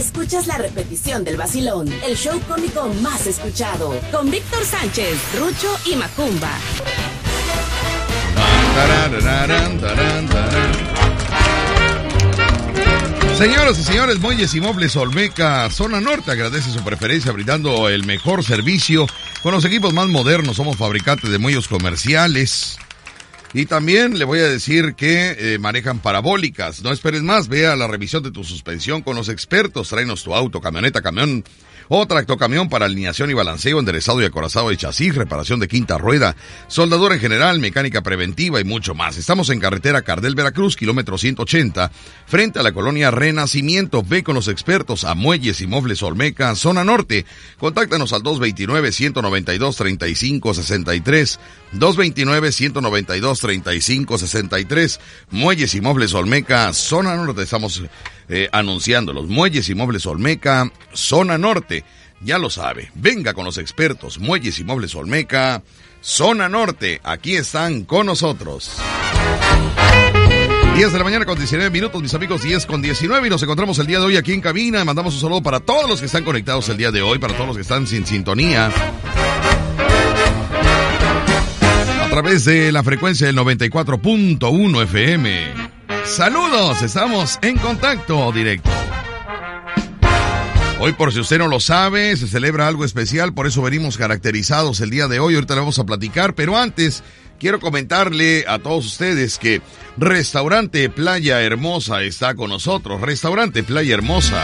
Escuchas la repetición del vacilón, el show cómico más escuchado, con Víctor Sánchez, Rucho y Macumba. Señoras y señores, Muelles y Mobles Olmeca, Zona Norte agradece su preferencia brindando el mejor servicio con los equipos más modernos. Somos fabricantes de muelles comerciales. Y también le voy a decir que eh, manejan parabólicas. No esperes más, vea la revisión de tu suspensión con los expertos. Tráenos tu auto, camioneta, camión o tractocamión para alineación y balanceo, enderezado y acorazado de chasis, reparación de quinta rueda, soldadura en general, mecánica preventiva y mucho más. Estamos en carretera Cardel Veracruz, kilómetro 180, frente a la colonia Renacimiento. Ve con los expertos a Muelles y Mobles Olmeca, zona norte. Contáctanos al 229-192-3563. 229-192-3563. Muelles y Mobles Olmeca, zona norte. Estamos eh, anunciando los Muelles y Mobles Olmeca, zona norte. Ya lo sabe, venga con los expertos Muelles y Mobles Olmeca, zona norte. Aquí están con nosotros. 10 de la mañana con 19 minutos, mis amigos, 10 con 19 y nos encontramos el día de hoy aquí en cabina. Mandamos un saludo para todos los que están conectados el día de hoy, para todos los que están sin sintonía. A través de la frecuencia del 94.1 FM. Saludos, estamos en contacto directo. Hoy, por si usted no lo sabe, se celebra algo especial, por eso venimos caracterizados el día de hoy. Ahorita le vamos a platicar, pero antes quiero comentarle a todos ustedes que Restaurante Playa Hermosa está con nosotros. Restaurante Playa Hermosa.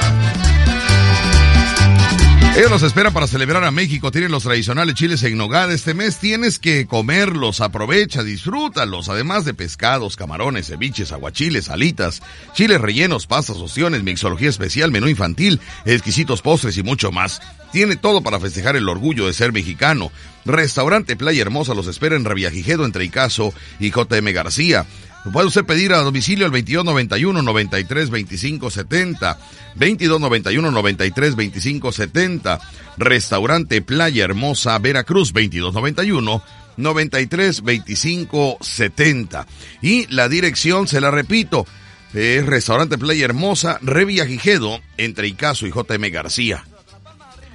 Ellos los esperan para celebrar a México. Tienen los tradicionales chiles en nogada. Este mes tienes que comerlos. Aprovecha, disfrútalos. Además de pescados, camarones, ceviches, aguachiles, alitas, chiles rellenos, pastas, opciones, mixología especial, menú infantil, exquisitos postres y mucho más. Tiene todo para festejar el orgullo de ser mexicano. Restaurante Playa Hermosa los espera en Reviajigedo entre Icaso y JM García. Puede usted pedir a domicilio al 2291 93 25 70. 2291 93 25 70. Restaurante Playa Hermosa, Veracruz, 2291 93 25 70. Y la dirección, se la repito, es Restaurante Playa Hermosa, Reviajigedo, entre Icaso y JM García.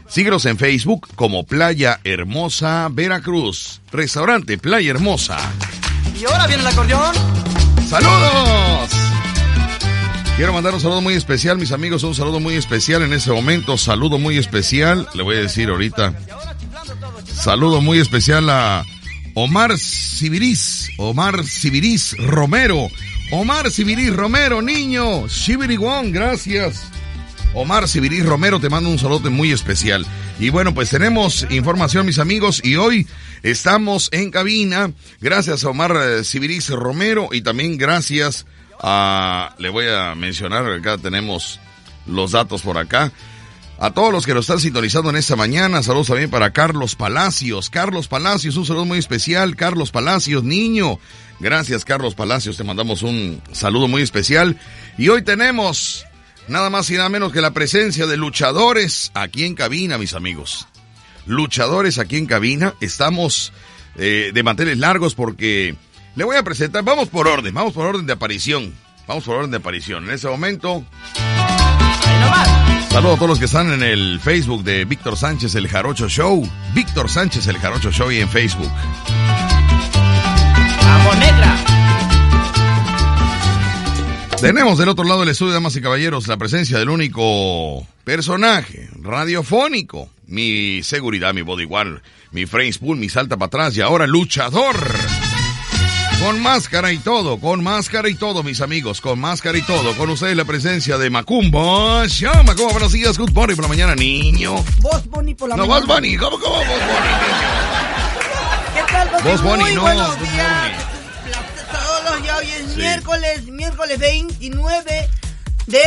Síguenos en Facebook como Playa Hermosa, Veracruz. Restaurante Playa Hermosa. Y ahora viene el acordeón. ¡Saludos! Quiero mandar un saludo muy especial, mis amigos, un saludo muy especial en este momento, saludo muy especial, le voy a decir ahorita, saludo muy especial a Omar Sibiris, Omar Sibiris Romero, Omar Sibiris Romero, niño, Shibiriguón, gracias. Omar Sibiris Romero, te mando un saludo muy especial. Y bueno, pues tenemos información, mis amigos, y hoy estamos en cabina. Gracias a Omar eh, Sibiris Romero y también gracias a, le voy a mencionar, acá tenemos los datos por acá. A todos los que nos están sintonizando en esta mañana, saludos también para Carlos Palacios. Carlos Palacios, un saludo muy especial. Carlos Palacios, niño. Gracias, Carlos Palacios. Te mandamos un saludo muy especial. Y hoy tenemos nada más y nada menos que la presencia de luchadores aquí en cabina, mis amigos. Luchadores aquí en cabina. Estamos eh, de manteles largos porque le voy a presentar. Vamos por orden, vamos por orden de aparición. Vamos por orden de aparición. En ese momento. Saludos a todos los que están en el Facebook de Víctor Sánchez el Jarocho Show. Víctor Sánchez el Jarocho Show y en Facebook. negra. Tenemos del otro lado del estudio, damas y caballeros, la presencia del único personaje radiofónico. Mi seguridad, mi bodyguard, mi frame spool, mi salta para atrás y ahora luchador. Con máscara y todo, con máscara y todo, mis amigos, con máscara y todo. Con ustedes la presencia de Macumbo. Show, Macumbo, buenos días, good morning por la mañana, niño. Vos Bonnie por la no, mañana. Vos Bunny, ¿cómo, cómo Vos Bunny, ¿Qué tal, Bonnie? Vos Muy no, buenos días. Hoy es Sí. miércoles, miércoles 29 de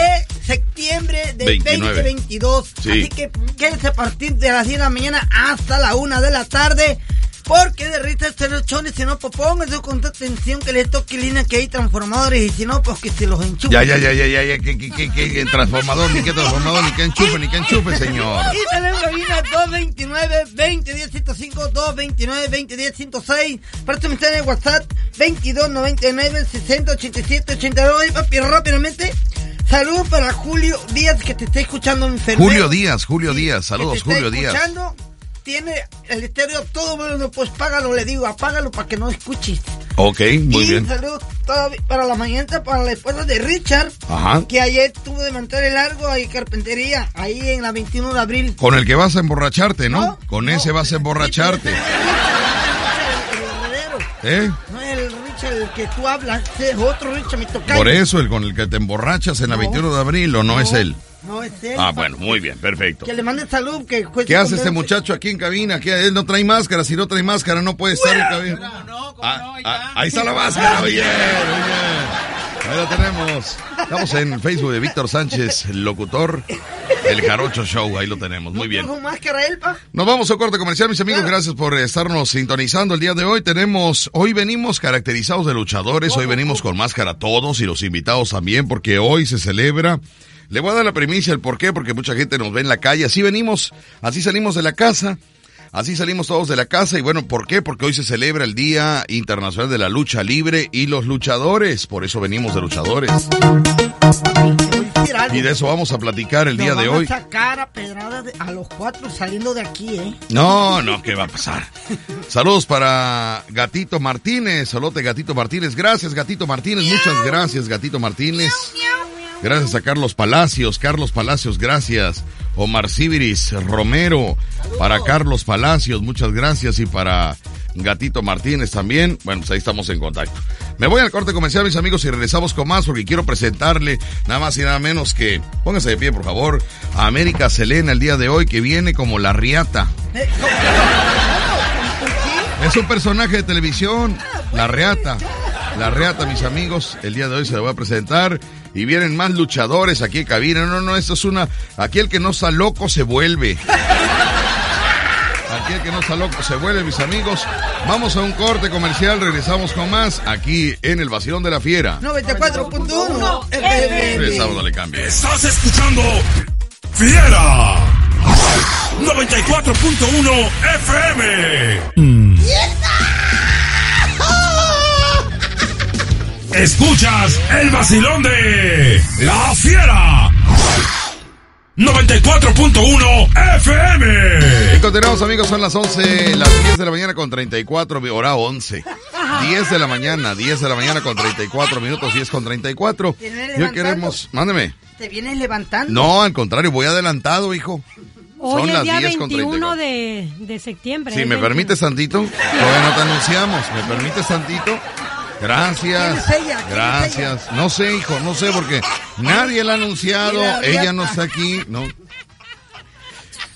septiembre de 29. 2022. Sí. Así que quédese a partir de las 10 de la mañana hasta la 1 de la tarde. Porque de risa este si no, pues pónganse con atención que les toque línea que hay transformadores y si no, pues que se los enchufen. Ya, ya, ya, ya, ya, ya, que, que, que, que, transformador, ni que transformador, ni que enchufe, ni que enchufe, señor. Y tenemos cabina 229-2010-105, 229-2010-106. Para tu mensaje en WhatsApp 2299-6087-82. Y papi, rápidamente, Saludos para Julio Díaz que te está escuchando mi Julio Díaz, Julio Díaz, saludos Julio Díaz. Tiene el estéreo todo bueno, pues págalo, le digo, apágalo para que no escuches. Ok, muy bien. Saludos para la mañana, para la esposa de Richard, Ajá. que ayer tuvo de mantener largo ahí carpintería, ahí en la 21 de abril. Con el que vas a emborracharte, ¿no? Con ese vas a emborracharte. ¿Eh? No es el Richard el que tú hablas, es otro Richard, mi tocayo. Por eso, el con el que te emborrachas en la 21 de abril, ¿o no, es él? No es él. Ah, bueno, muy bien, perfecto. Que le mande salud. Que ¿Qué hace este muchacho aquí en cabina? Que él no trae máscara. Si no trae máscara, no puede estar en cabina. No, no, ah, ah, ahí está la máscara. Oye, oye. Ahí lo tenemos. Estamos en Facebook de Víctor Sánchez, locutor. El Jarocho Show, ahí lo tenemos. Muy bien. Nos vamos a corte comercial, mis amigos. Gracias por estarnos sintonizando el día de hoy. Tenemos, hoy venimos caracterizados de luchadores. Hoy venimos con máscara todos y los invitados también, porque hoy se celebra. Le voy a dar la primicia, el por qué, porque mucha gente nos ve en la calle. Así venimos, así salimos de la casa. Así salimos todos de la casa y bueno, ¿por qué? Porque hoy se celebra el Día Internacional de la Lucha Libre y los luchadores, por eso venimos de luchadores. Y de eso vamos a platicar el día de hoy. A sacar a, pedrada a los cuatro saliendo de aquí, ¿eh? No, no, ¿qué va a pasar? Saludos para Gatito Martínez, solote Gatito Martínez. Gracias, Gatito Martínez. Muchas gracias, Gatito Martínez. Gracias a Carlos Palacios. Carlos Palacios, gracias. Omar Sibiris Romero. Para Carlos Palacios, muchas gracias. Y para Gatito Martínez también. Bueno, pues ahí estamos en contacto. Me voy al corte comercial, mis amigos, y regresamos con más porque quiero presentarle nada más y nada menos que, póngase de pie, por favor, a América Selena el día de hoy, que viene como la riata. Es un personaje de televisión, la reata. La reata, mis amigos, el día de hoy se la voy a presentar y vienen más luchadores aquí en cabina. No, no, esto es una. Aquí el que no está loco se vuelve. Aquí el que no está loco se vuelve, mis amigos. Vamos a un corte comercial, regresamos con más aquí en el Vacilón de la Fiera. 94.1 Regresamos, dale cambio. Estás escuchando Fiera 94.1 FM. Escuchas el vacilón de La Fiera. 94.1 FM. Y continuamos amigos, son las 11, las 10 de la mañana con 34, hora 11. 10 de la mañana, 10 de la mañana con 34 minutos, 10 con 34. Yo queremos, mándeme. ¿Te vienes levantando? No, al contrario, voy adelantado, hijo. Hoy Son es día 21 de, de septiembre. Si me permites tantito, todavía no te anunciamos, ¿me permites tantito? Gracias. Gracias. No sé, hijo, no sé porque nadie la ha anunciado. Ella no está aquí, no.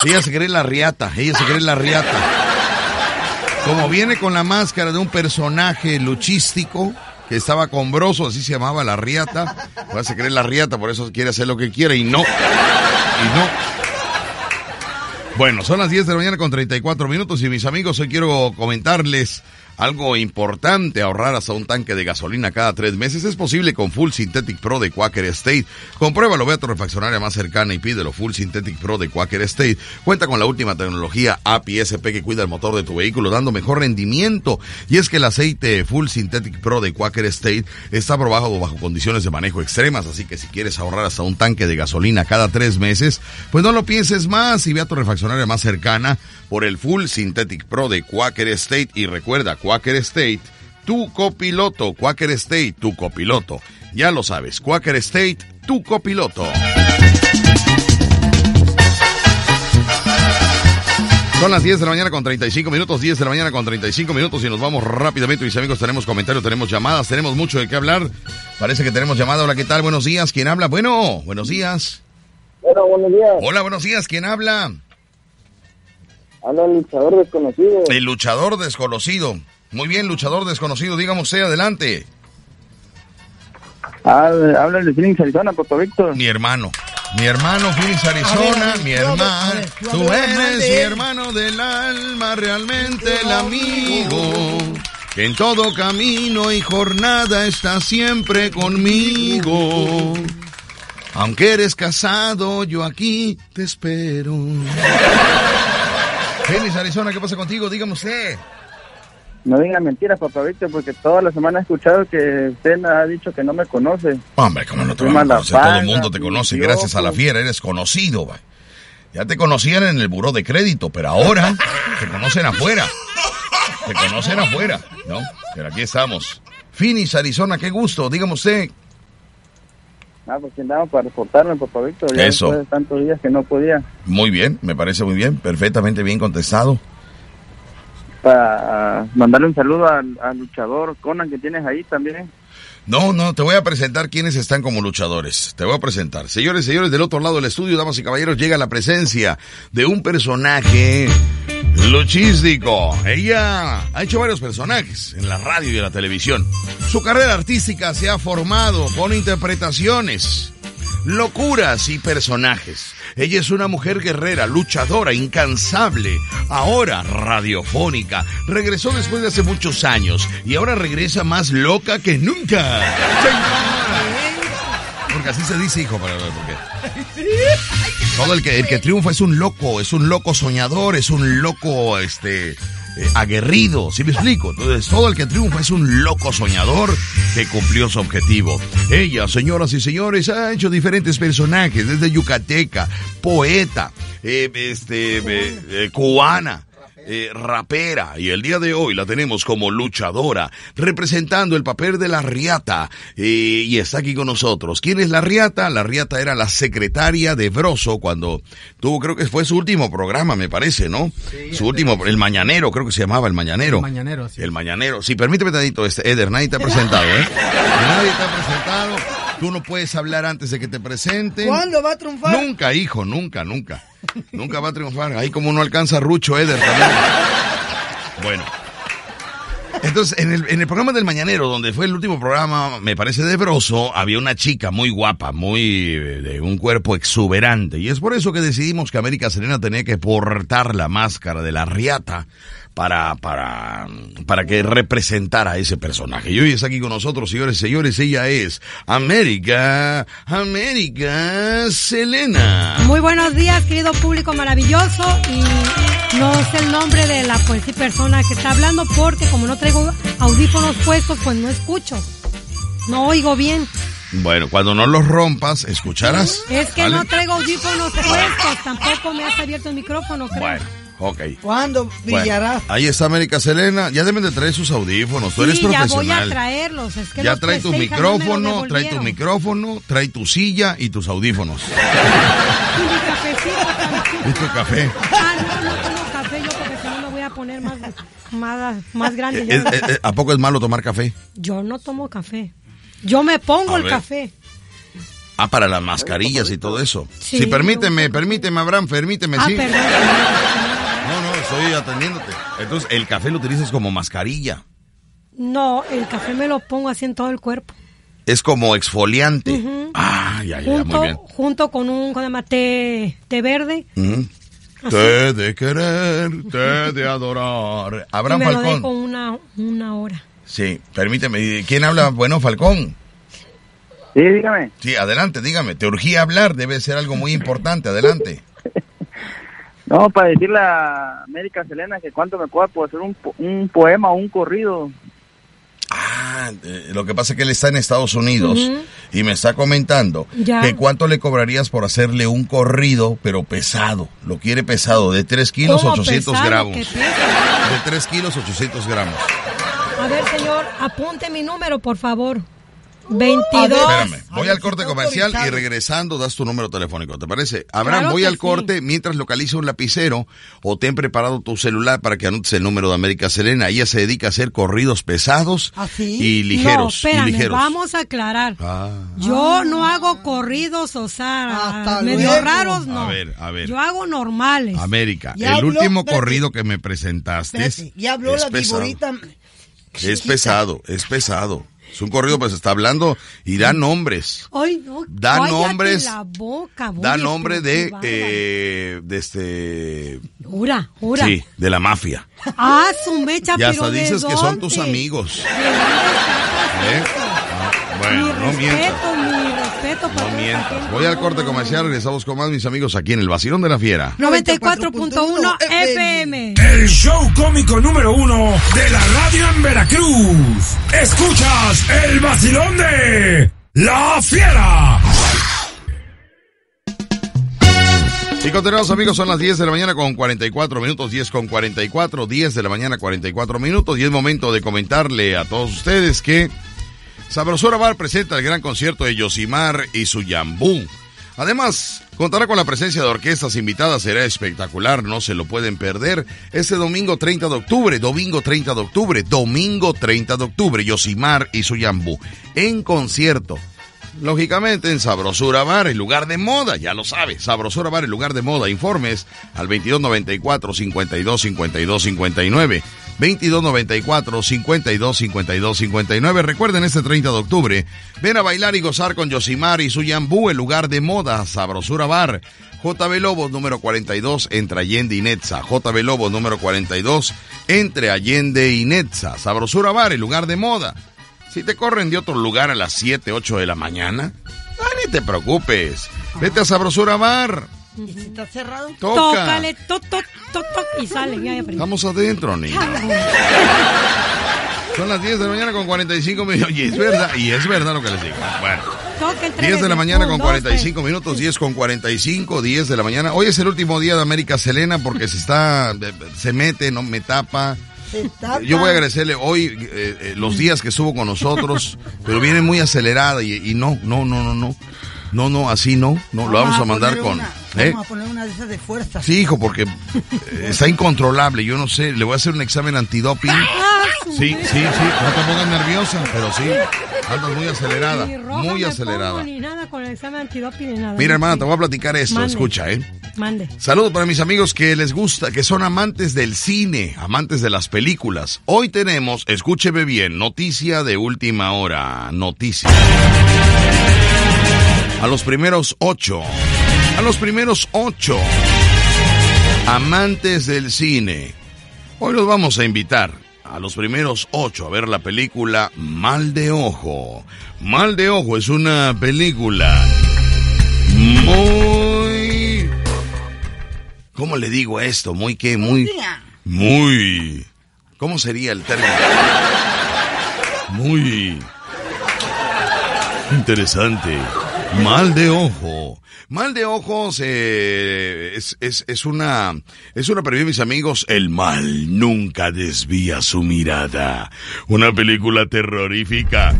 Ella se cree la riata, ella se cree la riata. Como viene con la máscara de un personaje luchístico que estaba combroso, así se llamaba la riata, pues se cree la riata, por eso quiere hacer lo que quiere y no. Y no. Bueno, son las 10 de la mañana con 34 minutos y mis amigos, hoy quiero comentarles algo importante, ahorrar hasta un tanque de gasolina cada tres meses es posible con Full Synthetic Pro de Quaker State. Compruébalo, ve a tu refaccionaria más cercana y pídelo. Full Synthetic Pro de Quaker State. Cuenta con la última tecnología API-SP que cuida el motor de tu vehículo, dando mejor rendimiento. Y es que el aceite Full Synthetic Pro de Quaker State está probado bajo condiciones de manejo extremas, así que si quieres ahorrar hasta un tanque de gasolina cada tres meses, pues no lo pienses más y ve a tu refaccionaria más cercana por el Full Synthetic Pro de Quaker State y recuerda, Quaker State, tu copiloto. Quaker State, tu copiloto. Ya lo sabes, Quaker State, tu copiloto. Son las 10 de la mañana con 35 minutos, 10 de la mañana con 35 minutos y nos vamos rápidamente, mis amigos. Tenemos comentarios, tenemos llamadas, tenemos mucho de qué hablar. Parece que tenemos llamada. Hola, ¿qué tal? Buenos días. ¿Quién habla? Bueno, buenos días. Hola, buenos días. Hola, buenos días. ¿Quién habla? Habla el luchador desconocido. El luchador desconocido. Muy bien, luchador desconocido, dígame usted, adelante. Habla de Phoenix, Arizona, Puerto Víctor. Mi hermano. Mi hermano Phoenix, Arizona, mi hermano. Tú eres mi hermano del alma, realmente el amigo. Que en todo camino y jornada está siempre conmigo. Aunque eres casado, yo aquí te espero. Phoenix, Arizona, ¿qué pasa contigo? Dígame usted. No diga mentiras, papá Víctor, porque toda la semana he escuchado que usted ha dicho que no me conoce. Hombre, ¿cómo no te van a conocer? Todo el mundo te conoce gracias a la fiera, eres conocido, va. Ya te conocían en el buró de crédito, pero ahora te conocen afuera. Te conocen afuera, ¿no? Pero aquí estamos. Phoenix, Arizona, qué gusto, dígame usted. Ah, pues andamos para reportarme, papá Víctor. Ya Eso. de tantos días que no podía. Muy bien, me parece muy bien, perfectamente bien contestado. Para mandarle un saludo al, luchador Conan que tienes ahí también. No, no, te voy a presentar quienes están como luchadores. Te voy a presentar. Señores, señores, del otro lado del estudio, damas y caballeros, llega la presencia de un personaje luchístico. Ella ha hecho varios personajes en la radio y en la televisión. Su carrera artística se ha formado con interpretaciones, locuras y personajes. Ella es una mujer guerrera, luchadora, incansable, ahora radiofónica. Regresó después de hace muchos años y ahora regresa más loca que nunca. Porque así se dice, hijo, porque todo el que el que triunfa es un loco, es un loco soñador, es un loco este aguerrido, ¿sí me explico? Entonces, todo el que triunfa es un loco soñador que cumplió su objetivo. Ella, señoras y señores, ha hecho diferentes personajes, desde yucateca, poeta, eh, este, eh, eh, cubana, eh, rapera y el día de hoy la tenemos como luchadora representando el papel de la Riata eh, y está aquí con nosotros. ¿Quién es la Riata? La Riata era la secretaria de Broso cuando tuvo, creo que fue su último programa, me parece, ¿no? su último, el Mañanero, creo que se llamaba el Mañanero. El Mañanero, sí. El Mañanero. Sí, permíteme tantito, este, Eder, nadie te ha presentado, ¿eh? Nadie te ha presentado. Tú no puedes hablar antes de que te presenten. ¿Cuándo va a triunfar? Nunca, hijo, nunca, nunca. Nunca va a triunfar. Ahí como no alcanza Rucho Eder también. Bueno. Entonces, en el, en el programa del Mañanero, donde fue el último programa, me parece de Broso, había una chica muy guapa, muy eh, de un cuerpo exuberante. Y es por eso que decidimos que América Serena tenía que portar la máscara de la riata para, para, para que representara a ese personaje. Y hoy está aquí con nosotros, señores y señores, ella es América, América Selena. Muy buenos días, querido público maravilloso. Y no sé el nombre de la pues, sí, persona que está hablando porque como no traigo audífonos puestos, pues no escucho. No oigo bien. Bueno, cuando no los rompas, escucharás. Es que ¿vale? no traigo audífonos puestos. Tampoco me has abierto el micrófono, creo. Bueno, ok. ¿Cuándo Bueno, brillará? ahí está América Selena. Ya deben de traer sus audífonos. Tú eres sí, ya voy a profesional. traerlos. Es que ya los trae tu micrófono, trae tu micrófono, trae tu silla y tus audífonos. Y mi cafecito. Y tu café. Ah, no, no tomo café yo porque si no me voy a poner más, más, más grande. Es- es- es- ¿A poco es malo tomar café? Yo no tomo café. Yo me pongo A el ver. café. Ah, para las mascarillas y todo eso. Sí, Sí, permíteme, permíteme, Abraham, permíteme, Ah, sí. perdón. Estoy atendiéndote. Entonces, el café lo utilizas como mascarilla. No, el café me lo pongo así en todo el cuerpo. Es como exfoliante. Ah, ya, ya, ya, muy Junto, bien. junto con un ¿cómo se llama? té, té verde. Ujú. Te de querer, te de adorar. Y Abraham me lo Falcón. dejo una, una hora. Sí, permíteme. ¿Quién habla? Bueno, Falcón. Sí, dígame. Sí, adelante, dígame. Te urgía hablar, debe ser algo muy importante. Adelante. No, para decirle a América Selena que cuánto me cobra por hacer un, un poema o un corrido. Ah, eh, lo que pasa es que él está en Estados Unidos y me está comentando Ya. que cuánto le cobrarías por hacerle un corrido, pero pesado. Lo quiere pesado, de 3 kilos ¿Cómo 800 pesado? gramos. De 3 kilos 800 gramos. A ver, señor, apunte mi número, por favor. 22. Espérame, voy al corte comercial y regresando das tu número telefónico, ¿te parece? Abraham, Claro voy al sí. corte mientras localiza un lapicero o ten preparado tu celular para que anotes el número de América Selena. Ella se dedica a hacer corridos pesados ¿Ah, sí? y no, ligeros. espérame, y ligeros. vamos a aclarar. Ah. Yo no hago corridos, o sea, Hasta medio luego. raros, no. A ver, a ver. Yo hago normales. América, Ya el habló, último espérate. corrido que me presentaste Espérate, ya habló es la pesado. Es pesado, es pesado. Es un corrido, pues está hablando y da nombres. Ay, no, Da nombres. la boca, Da nombre de, eh, de este, Jura, jura. sí, de la mafia. Ah, su mecha, Y hasta pero ¿de dices que son tus amigos. ¿De dónde sacas ¿Eh? Ah, bueno, mi no mientas. respeto, mi No mientas. Voy al corte comercial, regresamos con más mis amigos aquí en el Vacilón de la Fiera. 94.1 FM. El show cómico número uno de la radio en Veracruz. Escuchas el vacilón de La Fiera. Y continuamos amigos, son las 10 de la mañana con 44 minutos, 10 con 44, 10 de la mañana 44 minutos y es momento de comentarle a todos ustedes que Sabrosura Bar presenta el gran concierto de Yosimar y su Yambú. Además, contará con la presencia de orquestas invitadas, será espectacular, no se lo pueden perder. Este domingo 30 de octubre, domingo 30 de octubre, domingo 30 de octubre, Yosimar y su Yambú en concierto. Lógicamente en Sabrosura Bar, el lugar de moda, ya lo sabe. Sabrosura Bar, el lugar de moda. Informes al 2294 52 52 59. 2294 52 52 59. Recuerden este 30 de octubre, ven a bailar y gozar con Yosimar y su Yambú, el lugar de moda, Sabrosura Bar. JB Lobos número 42 entre Allende y Netza. JB Lobos número 42 entre Allende y Netza. Sabrosura Bar, el lugar de moda. Si te corren de otro lugar a las 7, 8 de la mañana, ah, ni te preocupes. Vete a Sabrosura Bar. ¿Y si está cerrado? Toca. Tócale, toc, toc, toc, toc, y sale. Ya. Estamos adentro, niño. Son las 10 de la mañana con 45 minutos. Y es verdad, y es verdad lo que les digo. Bueno, Toquen tres 10 de la mañana con dos, 45 minutos, 10 con 45, 10 de la mañana. Hoy es el último día de América Selena porque se está, se mete, no me tapa. Yo voy a agradecerle hoy eh, eh, los días que estuvo con nosotros, pero viene muy acelerada y, y no, no, no, no, no. No, no, así no. No, lo vamos a mandar con. una- ¿eh? Vamos a poner una de esas de fuerza. Sí, hijo, porque eh, está incontrolable. Yo no sé, le voy a hacer un examen antidoping. Ah, Sí, sí, sí, no te pongas nerviosa, pero sí, andas muy acelerada, Ni roja muy me acelerada. pongo, ni nada con el examen antidoping ni nada. Mira, hermana, te voy a platicar esto, Mande. escucha, ¿eh? Mande. Saludos para mis amigos que les gusta, que son amantes del cine, amantes de las películas. Hoy tenemos, escúcheme bien, noticia de última hora, noticia. A los primeros ocho, a los primeros ocho amantes del cine. Hoy los vamos a invitar a los primeros ocho a ver la película Mal de Ojo. Mal de Ojo es una película muy... ¿Cómo le digo esto? Muy que, muy... Muy... ¿Cómo sería el término? Muy... Interesante. Mal de ojo. Mal de ojos eh, es, es, es una es una película, mis amigos. El mal nunca desvía su mirada. Una película terrorífica.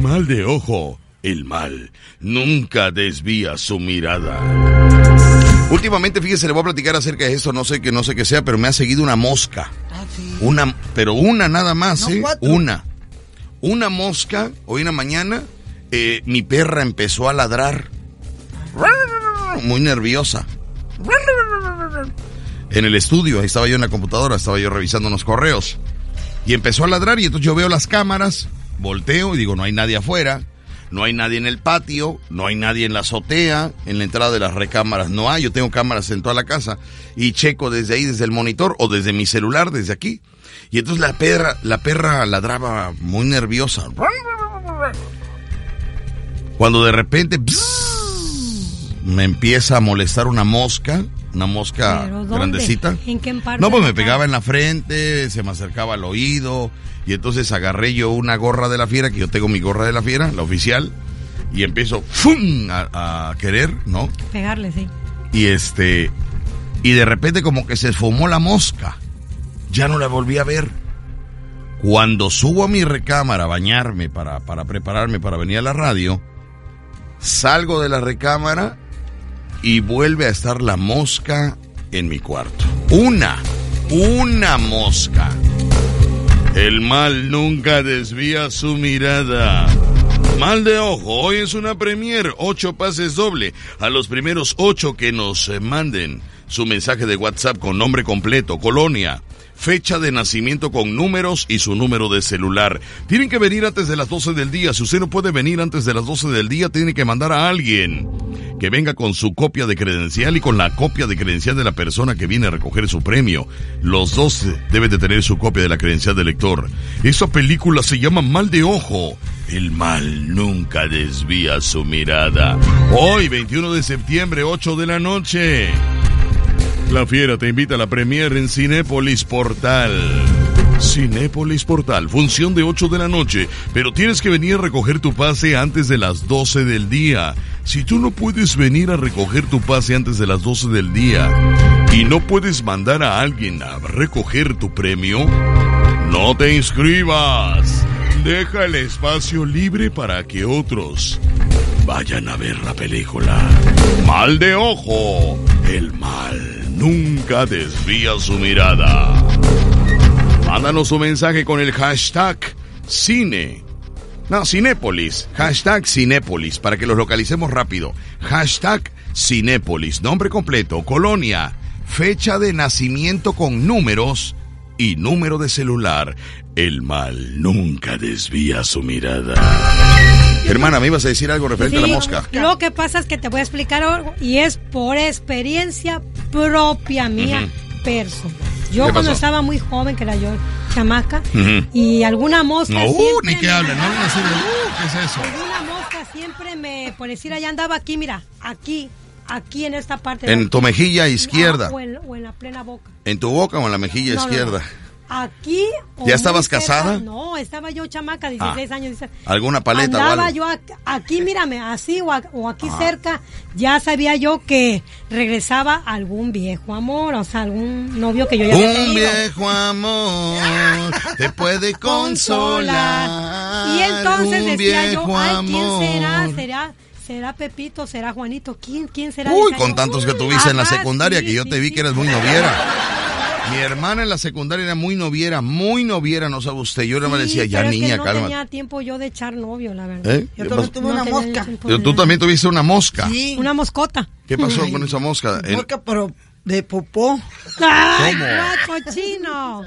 Mal de ojo. El mal nunca desvía su mirada. Últimamente, fíjese, le voy a platicar acerca de esto, no sé que no sé qué sea, pero me ha seguido una mosca. Ah. Una, pero una nada más, No, ¿eh? Una. Una mosca, hoy en la mañana, eh, mi perra empezó a ladrar. Muy nerviosa. En el estudio, ahí estaba yo en la computadora, estaba yo revisando unos correos. Y empezó a ladrar y entonces yo veo las cámaras, volteo y digo, no hay nadie afuera, no hay nadie en el patio, no hay nadie en la azotea, en la entrada de las recámaras no hay, yo tengo cámaras en toda la casa y checo desde ahí, desde el monitor o desde mi celular, desde aquí. Y entonces la perra, la perra ladraba muy nerviosa. Cuando de repente pss, me empieza a molestar una mosca, una mosca grandecita. ¿En qué parte No, pues me pegaba en la frente, se me acercaba al oído y entonces agarré yo una gorra de la fiera, que yo tengo mi gorra de la fiera, la oficial, y empiezo ¡fum! A, a querer, ¿no? Pegarle, sí. Y este, y de repente como que se esfumó la mosca. Ya no la volví a ver. Cuando subo a mi recámara a bañarme para, para prepararme para venir a la radio, salgo de la recámara y vuelve a estar la mosca en mi cuarto. Una, una mosca. El mal nunca desvía su mirada. Mal de ojo, hoy es una premier, ocho pases doble. A los primeros ocho que nos manden su mensaje de WhatsApp con nombre completo, colonia, fecha de nacimiento con números y su número de celular. Tienen que venir antes de las 12 del día. Si usted no puede venir antes de las 12 del día, tiene que mandar a alguien que venga con su copia de credencial y con la copia de credencial de la persona que viene a recoger su premio. Los dos deben de tener su copia de la credencial del lector. Esa película se llama Mal de Ojo. El mal nunca desvía su mirada. Hoy, 21 de septiembre, 8 de la noche. La Fiera te invita a la premiere en Cinépolis Portal. Cinépolis Portal, función de 8 de la noche, pero tienes que venir a recoger tu pase antes de las 12 del día. Si tú no puedes venir a recoger tu pase antes de las 12 del día y no puedes mandar a alguien a recoger tu premio, no te inscribas. Deja el espacio libre para que otros vayan a ver la película. Mal de ojo. El mal nunca desvía su mirada. Mándanos un mensaje con el hashtag cine. No, Cinépolis. Hashtag Cinépolis para que los localicemos rápido. Hashtag Cinépolis. Nombre completo, colonia, fecha de nacimiento con números y número de celular. El mal nunca desvía su mirada. Hermana, ¿me ibas a decir algo referente a la mosca? Lo que pasa es que te voy a explicar algo y es por experiencia propia mía, personal. Yo cuando estaba muy joven, que era yo chamaca, y alguna mosca. No, uh, ni que hable, no van a decir, uh, ¿qué es eso? Alguna mosca siempre me, por decir, allá andaba aquí, mira, aquí, aquí en esta parte. En tu mejilla izquierda. o, en, o, en, la plena boca. ¿En tu boca o en la mejilla No, no, izquierda? Aquí. o ¿Ya estabas casada? No, estaba yo chamaca, 16 Ah, años. ¿Alguna paleta o Andaba algo? yo aquí, mírame, así o, o aquí cerca, ya sabía yo que regresaba algún viejo amor, o sea, algún novio que yo ya había Un tenido. viejo amor te puede consolar. Y entonces Un decía yo, ay, ¿quién amor. será? ¿Será? ¿Será Pepito? ¿Será Juanito? ¿Quién, quién será? Uy, con tantos que tuviste en la secundaria sí, que yo sí, te vi sí. que eras muy noviera. Mi hermana en la secundaria era muy noviera, muy noviera, no sabe usted. Yo más Sí, decía, ya pero es que niña, no calma. tenía tiempo yo de echar novio, la verdad. ¿Eh? Yo ¿Qué también tuve una mosca. tiempo Tú también tuviste una mosca. Sí. Una moscota. ¿Qué pasó con esa mosca? Mosca, pero de popó. ¡Ay, ¿Cómo? guau, cochino!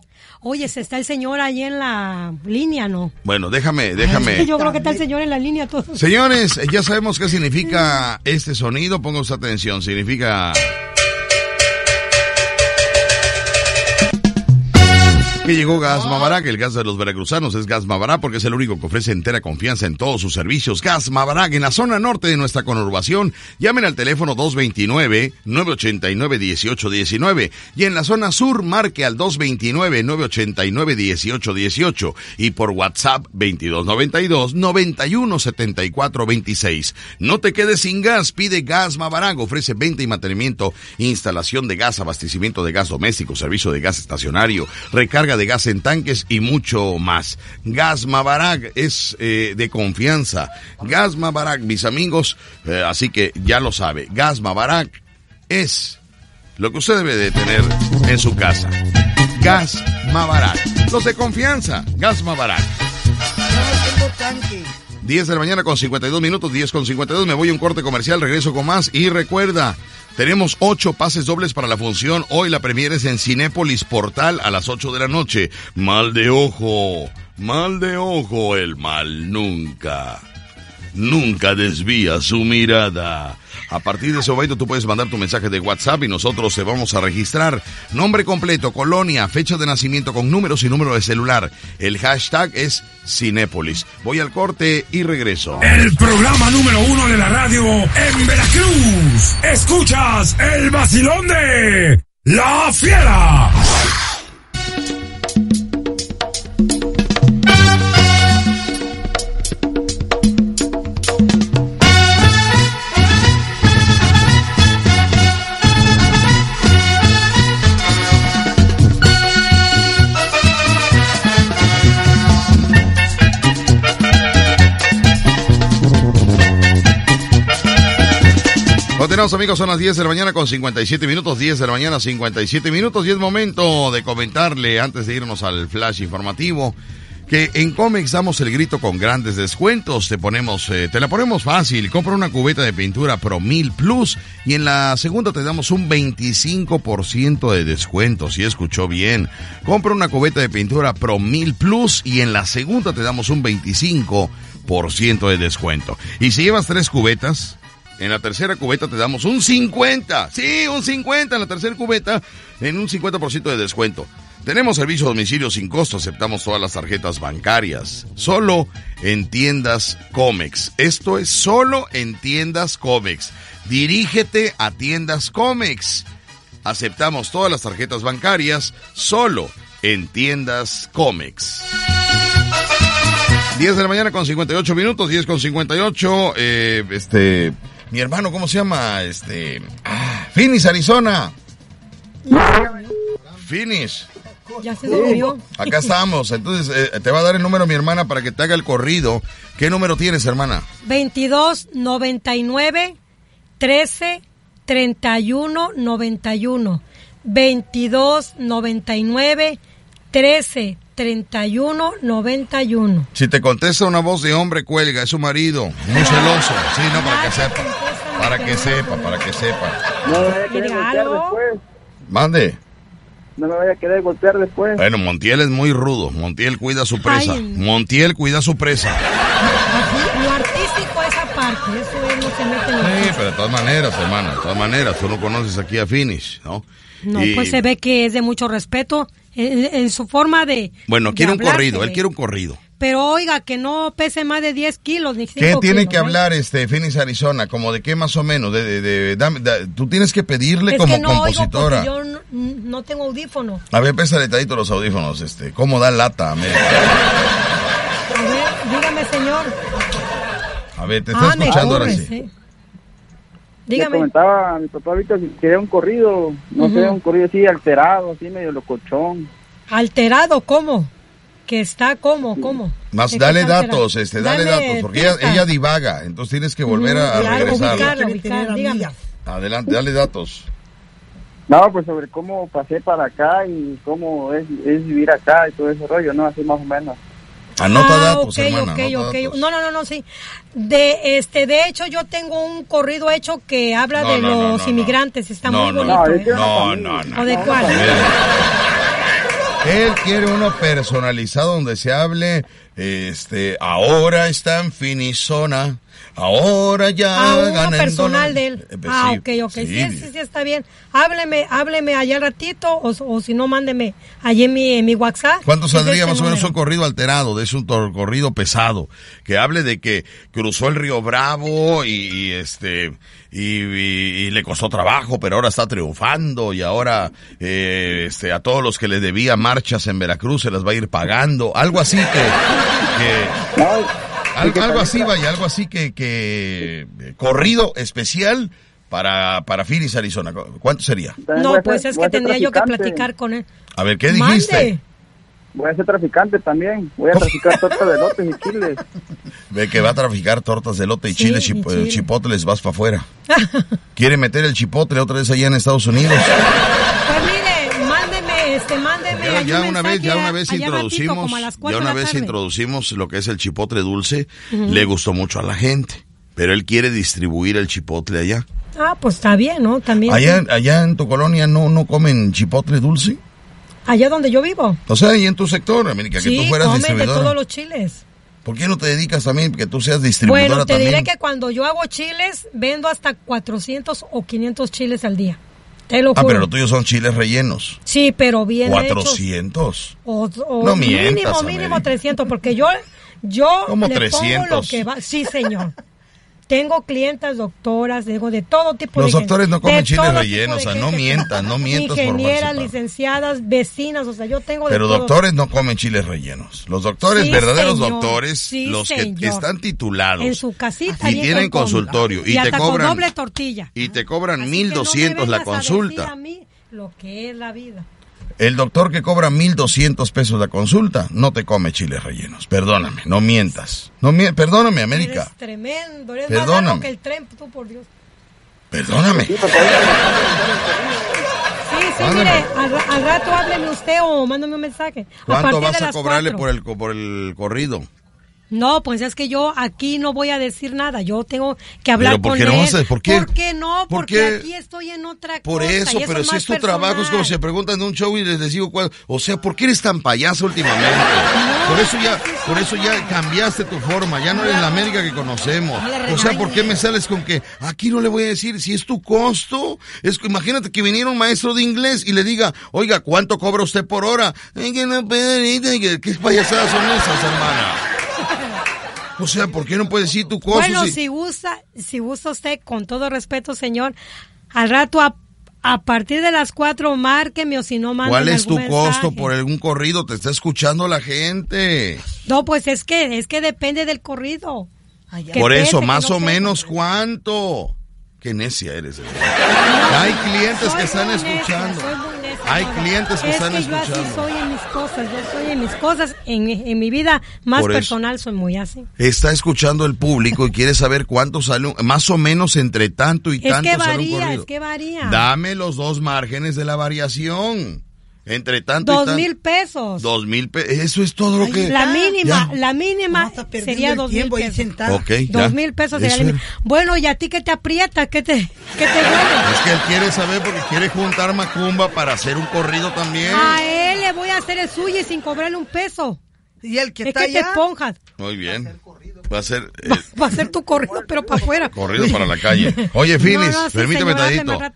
Oye, se está el señor ahí en la línea, ¿no? Bueno, déjame, déjame. Yo creo que está el señor en la línea todo. Señores, ya sabemos qué significa este sonido. Ponga usted atención. Significa. Que llegó Gas Mabará, que el gas de los veracruzanos es Gas Mabará porque es el único que ofrece entera confianza en todos sus servicios. Gas Mabará, en la zona norte de nuestra conurbación, llamen al teléfono 229-989-1819 y en la zona sur marque al 229-989-1818 y por WhatsApp 2292-917426. No te quedes sin gas, pide Gas Mabará, ofrece venta y mantenimiento, instalación de gas, abastecimiento de gas doméstico, servicio de gas estacionario, recarga de gas en tanques y mucho más. Gas Mabarag es eh, de confianza. Gas Mabarag, mis amigos, eh, así que ya lo sabe. Gas Mabarag es lo que usted debe de tener en su casa. Gas Mabarag. Los de confianza. Gas Mabarag. No tengo tanque. 10 de la mañana con 52 minutos, 10 con 52. Me voy a un corte comercial, regreso con más. Y recuerda, tenemos ocho pases dobles para la función. Hoy la premiere es en Cinépolis Portal a las 8 de la noche. Mal de ojo, mal de ojo, el mal nunca. Nunca desvía su mirada. A partir de ese momento tú puedes mandar tu mensaje de WhatsApp y nosotros te vamos a registrar. Nombre completo, colonia, fecha de nacimiento con números y número de celular. El hashtag es Cinépolis. Voy al corte y regreso. El programa número uno de la radio en Veracruz. Escuchas el vacilón de La Fiera. Continuamos amigos, son las 10 de la mañana con 57 minutos, 10 de la mañana 57 minutos y es momento de comentarle antes de irnos al flash informativo que en Comex damos el grito con grandes descuentos, te ponemos, eh, te la ponemos fácil, compra una cubeta de pintura Pro 1000 Plus y en la segunda te damos un 25% de descuento, si escuchó bien, compra una cubeta de pintura Pro 1000 Plus y en la segunda te damos un 25% de descuento. Y si llevas tres cubetas, En la tercera cubeta te damos un 50. Sí, un 50 en la tercera cubeta en un 50% de descuento. Tenemos servicio a domicilio sin costo, aceptamos todas las tarjetas bancarias. Solo en tiendas Comex. Esto es solo en tiendas Comex. Dirígete a tiendas Comex. Aceptamos todas las tarjetas bancarias solo en tiendas Comex. 10 de la mañana con 58 minutos, 10 con 58. Eh, este, mi hermano, ¿cómo se llama? Este, ah, Phoenix, Arizona. Phoenix. Ya se durmió. Acá estamos. Entonces, eh, te va a dar el número mi hermana para que te haga el corrido. ¿Qué número tienes, hermana? 22 99 13 31 91. 22 99 13 31 91. Si te contesta una voz de hombre, cuelga, es su marido. Muy celoso. Sí, no, para que sepa. Para que sepa, para que sepa. No me vaya a querer golpear después. Mande. No me vaya a querer golpear después. Bueno, Montiel es muy rudo. Montiel cuida su presa. Montiel cuida su presa. Lo artístico es aparte, eso él no se mete en lo Sí, pero de todas maneras, hermana, de todas maneras, tú no conoces aquí a Finish, ¿no? No, Y- pues se ve que es de mucho respeto en, en su forma de. Bueno, de quiere un corrido, él quiere un corrido. Pero oiga, que no pese más de 10 kilos ni 5 ¿Qué tiene kilos, que ¿eh? hablar este Phoenix Arizona? ¿Como de qué más o menos? De, de- de- dame- da- tú tienes que pedirle Es como que no oigo compositora. porque yo no, no tengo audífono. A ver, pésale tantito los audífonos, este. ¿Cómo da lata? A ver, dígame, señor. A ver, te está Ah, escuchando ahora sí. ¿Eh? Le Dígame. comentaba a mi papá ahorita si quería un corrido, no sé, Ujú. un corrido así alterado, así medio locochón. Alterado, ¿cómo? Que está, ¿cómo? ¿Cómo? Más ¿De qué dale datos, alterado? este, dale, Dame datos, porque ella, ella divaga, entonces tienes que volver a, a Quiere tener ubicarla, dígame. amigas. Adelante, dale datos. No, pues sobre cómo pasé para acá y cómo es, es vivir acá y todo ese rollo, ¿no? Así más o menos. Anota ah, datos, ok, hermana, ok, anota ok. datos. No, no, no, no, sí. De, este, de hecho, yo tengo un corrido hecho que habla No, de no, los no, inmigrantes. Está No, muy no, bonito, no, ¿eh? No, no, no. ¿O de no, cuál? Él quiere uno personalizado donde se hable, este, ahora está en Finisona, ahora ya Ah, uno personal de él. Eh, pues Ah, sí, ok, ok. Sí, sí, sí, está bien. Hábleme, hábleme allá al ratito o, o si no, mándeme allí en mi, en mi WhatsApp. ¿Cuánto saldría más o menos un corrido alterado? De es un corrido pesado. Que hable de que cruzó el río Bravo y, y, este y, y- y le costó trabajo, pero ahora está triunfando y ahora eh, este a todos los que le debía marchas en Veracruz se las va a ir pagando. Algo así que, que No, Al- que algo así, vaya, algo así que, que eh, corrido especial para, para Phoenix, Arizona. ¿Cu- ¿Cuánto sería? No, pues es que tendría yo que platicar con él. A ver, ¿qué Mande. dijiste? Voy a ser traficante también. Voy a traficar tortas de lotes y chiles. Ve que va a traficar tortas de lote y Sí, chile, y chip- chile. eh, chipotles, vas para afuera. Quiere meter el chipotle otra vez allá en Estados Unidos. Pues mire, mándeme, este, mándeme. Ya, una vez, ya una vez ratito, introducimos, las ya una vez tarde. introducimos lo que es el chipotle dulce. Le gustó mucho a la gente, pero él quiere distribuir el chipotle allá. Ah, pues está bien, ¿no? También. Allá, allá en tu colonia no, no comen chipotle dulce. Allá donde yo vivo. O sea, y en tu sector, América, que sí, tú fueras comen de distribuidora. todos los chiles. ¿Por qué no te dedicas también que tú seas distribuidora Bueno, te también? diré que cuando yo hago chiles, vendo hasta 400 o 500 chiles al día. Te lo Ah, juro. pero los tuyos son chiles rellenos. Sí, pero bien hechos. 400. O, o No mínimo, mientas, mínimo América. 300, porque yo, yo ¿Cómo le 300? pongo lo que va. Sí, señor. Tengo clientas, doctoras, digo, de todo tipo Los de doctores no de comen chiles rellenos, o sea, no gente. mientas, no mientas por Ingenieras, participar. licenciadas, vecinas, o sea, yo tengo de Pero todo. doctores no comen chiles rellenos. Los doctores, Sí, verdaderos señor. doctores, Sí, los que señor. están titulados En su casita. y tienen consultorio y, te hasta con cobran doble tortilla. y te cobran Así que no me 1200 la consulta. a mí lo que es la vida. El doctor que cobra 1200 pesos la consulta no te come chiles rellenos. Perdóname, no mientas. No mie- perdóname, América. Eres tremendo, eres Perdóname. más largo que el tren, tú por Dios. Perdóname. Sí, sí, Mándame. mire, al, ra- al rato hábleme usted o mándame un mensaje. ¿Cuánto vas a cobrarle por el co- por el corrido? No, pues es que yo aquí no voy a decir nada. Yo tengo que hablar Pero ¿por con qué no él. vas a- por qué? qué no? ¿Por Porque qué? aquí estoy en otra Por cosa. eso, y pero si es tu trabajo, es como si me preguntan de un show y les digo cuál. O sea, ¿por qué eres tan payaso últimamente? Por eso ya, por eso ya cambiaste tu forma, ya no eres la América que conocemos. No O sea, ¿por qué me sales con que aquí no le voy a decir si es tu costo? Es imagínate que viniera un maestro de inglés y le diga, oiga, ¿cuánto cobra usted por hora? No ¿Qué payasadas son esas, hermana? O sea, ¿por qué no puedes decir tu costo? Bueno, si- si gusta, si gusta usted, con todo respeto, señor, al rato a, a partir de las cuatro, márqueme o si no, mándeme ¿Cuál es tu costo por algún corrido? Te está escuchando la gente. No, pues es que, es que depende del corrido. Ay, Por eso, más no o menos, ¿cuánto? Qué necia eres. Hay clientes Soy que están escuchando. necia, Hay clientes que es están que Yo escuchando. así soy en cosas, yo soy en mis cosas, en, en mi vida más Por eso. personal soy muy así. Está escuchando el público y quiere saber cuánto sale, un- más o menos entre tanto y Es tanto que sale un varía, es que varía. Dame los dos márgenes de la variación. Entre tanto y Dos mil pesos. Dos mil pe- Eso es todo lo que. La mínima, Ya. la mínima sería dos mil pesos. sentada. Ok, ya. Dos mil pesos sería la. Bueno, ¿y a ti qué te aprieta? ¿Qué te, qué te duele? Es que él quiere saber porque quiere juntar macumba para hacer un corrido también. A él le voy a hacer el suyo y sin cobrarle un peso. Y el que Es está que te esponjas. Muy bien. Va a ser eh, Va, va a ser tu corrido, pero para afuera. corrido para la calle. Oye, Finis, No, no, sí, permíteme señor.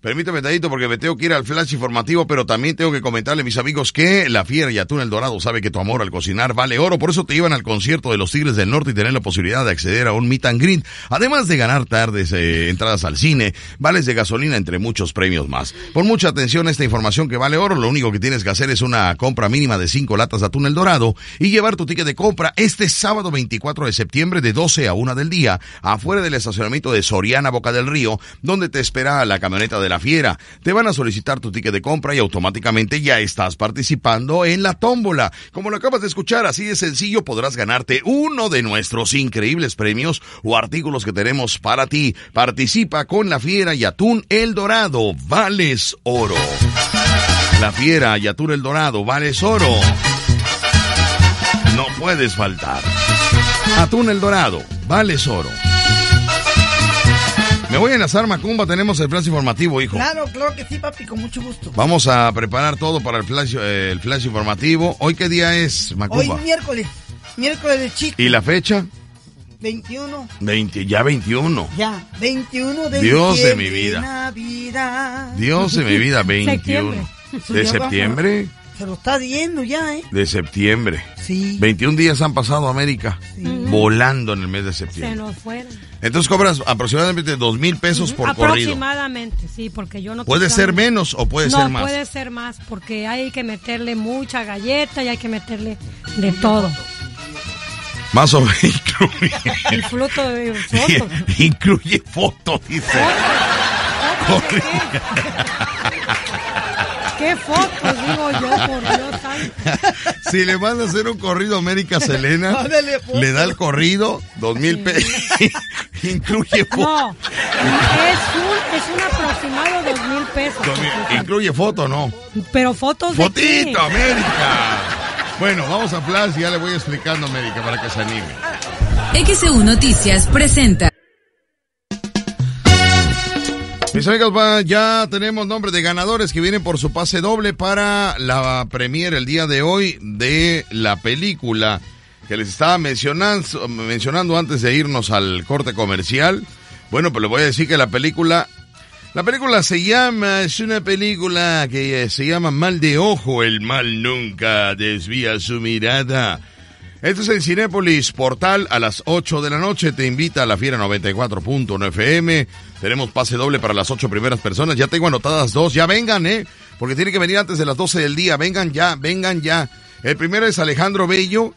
Permíteme tantito porque me tengo que ir al flash informativo, pero también tengo que comentarle, mis amigos, que la fiera y atún el dorado sabe que tu amor al cocinar vale oro, por eso te llevan al concierto de los Tigres del Norte y tener la posibilidad de acceder a un meet and greet, además de ganar tardes, eh, entradas al cine, vales de gasolina, entre muchos premios más. Pon mucha atención a esta información que vale oro, lo único que tienes que hacer es una compra mínima de 5 latas de atún el dorado y llevar tu ticket de compra este sábado 24 de septiembre de 12 a 1 del día, afuera del estacionamiento de Soriana Boca del Río, donde te espera la camioneta de la fiera. Te van a solicitar tu ticket de compra y automáticamente ya estás participando en la tómbola. Como lo acabas de escuchar, así de sencillo podrás ganarte uno de nuestros increíbles premios o artículos que tenemos para ti. Participa con la fiera y atún El Dorado. Vales oro. La fiera y atún El Dorado. Vales oro. No puedes faltar. Atún El Dorado. Vales oro. Me voy a enlazar, Macumba. Tenemos el flash informativo, hijo. Claro, claro que sí, papi, con mucho gusto. Vamos a preparar todo para el flash, eh, el flash informativo. ¿Hoy qué día es, Hoy Macumba? miércoles, miércoles de chico, ¿Y la fecha? 21, 20, ya 21. ya, 21 de Dios de mi vida. Navidad. Dios de mi vida, 21. Septiembre. ¿De septiembre? Se lo está viendo ya, ¿eh? De septiembre. Sí. 21 días han pasado América. Volando en el mes de Se septiembre. nos fueron. Entonces cobras aproximadamente dos mil pesos por corrido. Aproximadamente, sí, porque yo no... ¿Puede ser menos o puede no, ser más? puede ser más, porque hay que meterle mucha galleta y hay que meterle de todo. Más o menos incluye, El fruto de fotos. incluye fotos, dice. ¿Fotos de qué? ¿Qué fotos digo yo, por Dios santo? Si le manda a hacer un corrido a América Selena, foto. le da el corrido, dos mil pesos. incluye foto. No, es un, es un aproximado dos mil pesos. Incluye foto, ¿no? Pero fotos de qué? Fotito, América. Bueno, vamos a Flash y ya le voy explicando a América para que se anime. XEU Noticias presenta. Mis amigos, ya tenemos nombres de ganadores que vienen por su pase doble para la premier el día de hoy de la película que les estaba mencionando, mencionando antes de irnos al corte comercial. Bueno, pues le voy a decir que la película, la película se llama, es una película que se llama Mal de Ojo, el mal nunca desvía su mirada. Esto es en Cinépolis Portal a las 8 de la noche. Te invita a la Fiera 94.1 FM. Tenemos pase doble para las ocho primeras personas. Ya tengo anotadas dos. Ya vengan, ¿eh? Porque tiene que venir antes de las 12 del día. Vengan ya, vengan ya. El primero es Alejandro Bello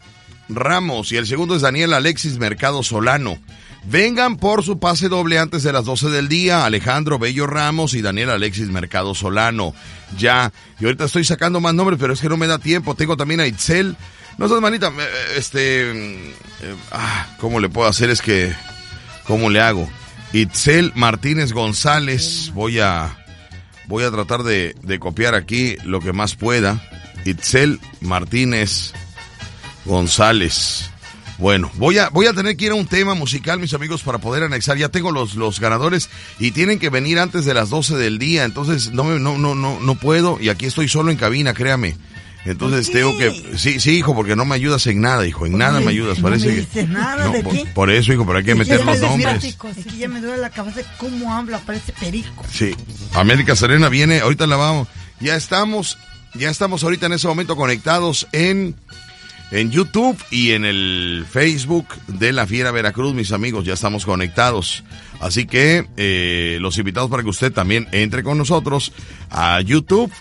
Ramos y el segundo es Daniel Alexis Mercado Solano. Vengan por su pase doble antes de las 12 del día. Alejandro Bello Ramos y Daniel Alexis Mercado Solano. Ya. Y ahorita estoy sacando más nombres, pero es que no me da tiempo. Tengo también a Itzel. No seas manita. eh, Este. eh, ah, ¿Cómo le puedo hacer? Es que. ¿Cómo le hago? Itzel Martínez González. Voy a. Voy a tratar de, de copiar aquí lo que más pueda. Itzel Martínez González. Bueno, voy a, voy a tener que ir a un tema musical, mis amigos, para poder anexar. Ya tengo los, los ganadores y tienen que venir antes de las 12 del día. Entonces, no, no, no, no, no puedo. Y aquí estoy solo en cabina, créame. Entonces tengo que... Sí, sí, hijo, porque no me ayudas en nada, hijo. En nada me ayudas. no Parece me que... dices nada, No, ¿de por, eso, hijo, pero hay que meter los nombres. Es que ya me duele la cabeza cómo habla, parece perico. Sí. América Serena viene, ahorita la vamos. Ya estamos, ya estamos ahorita en ese momento conectados en, en YouTube y en el Facebook de la Fiera Veracruz, mis amigos, ya estamos conectados. Así que eh, los invitados para que usted también entre con nosotros a YouTube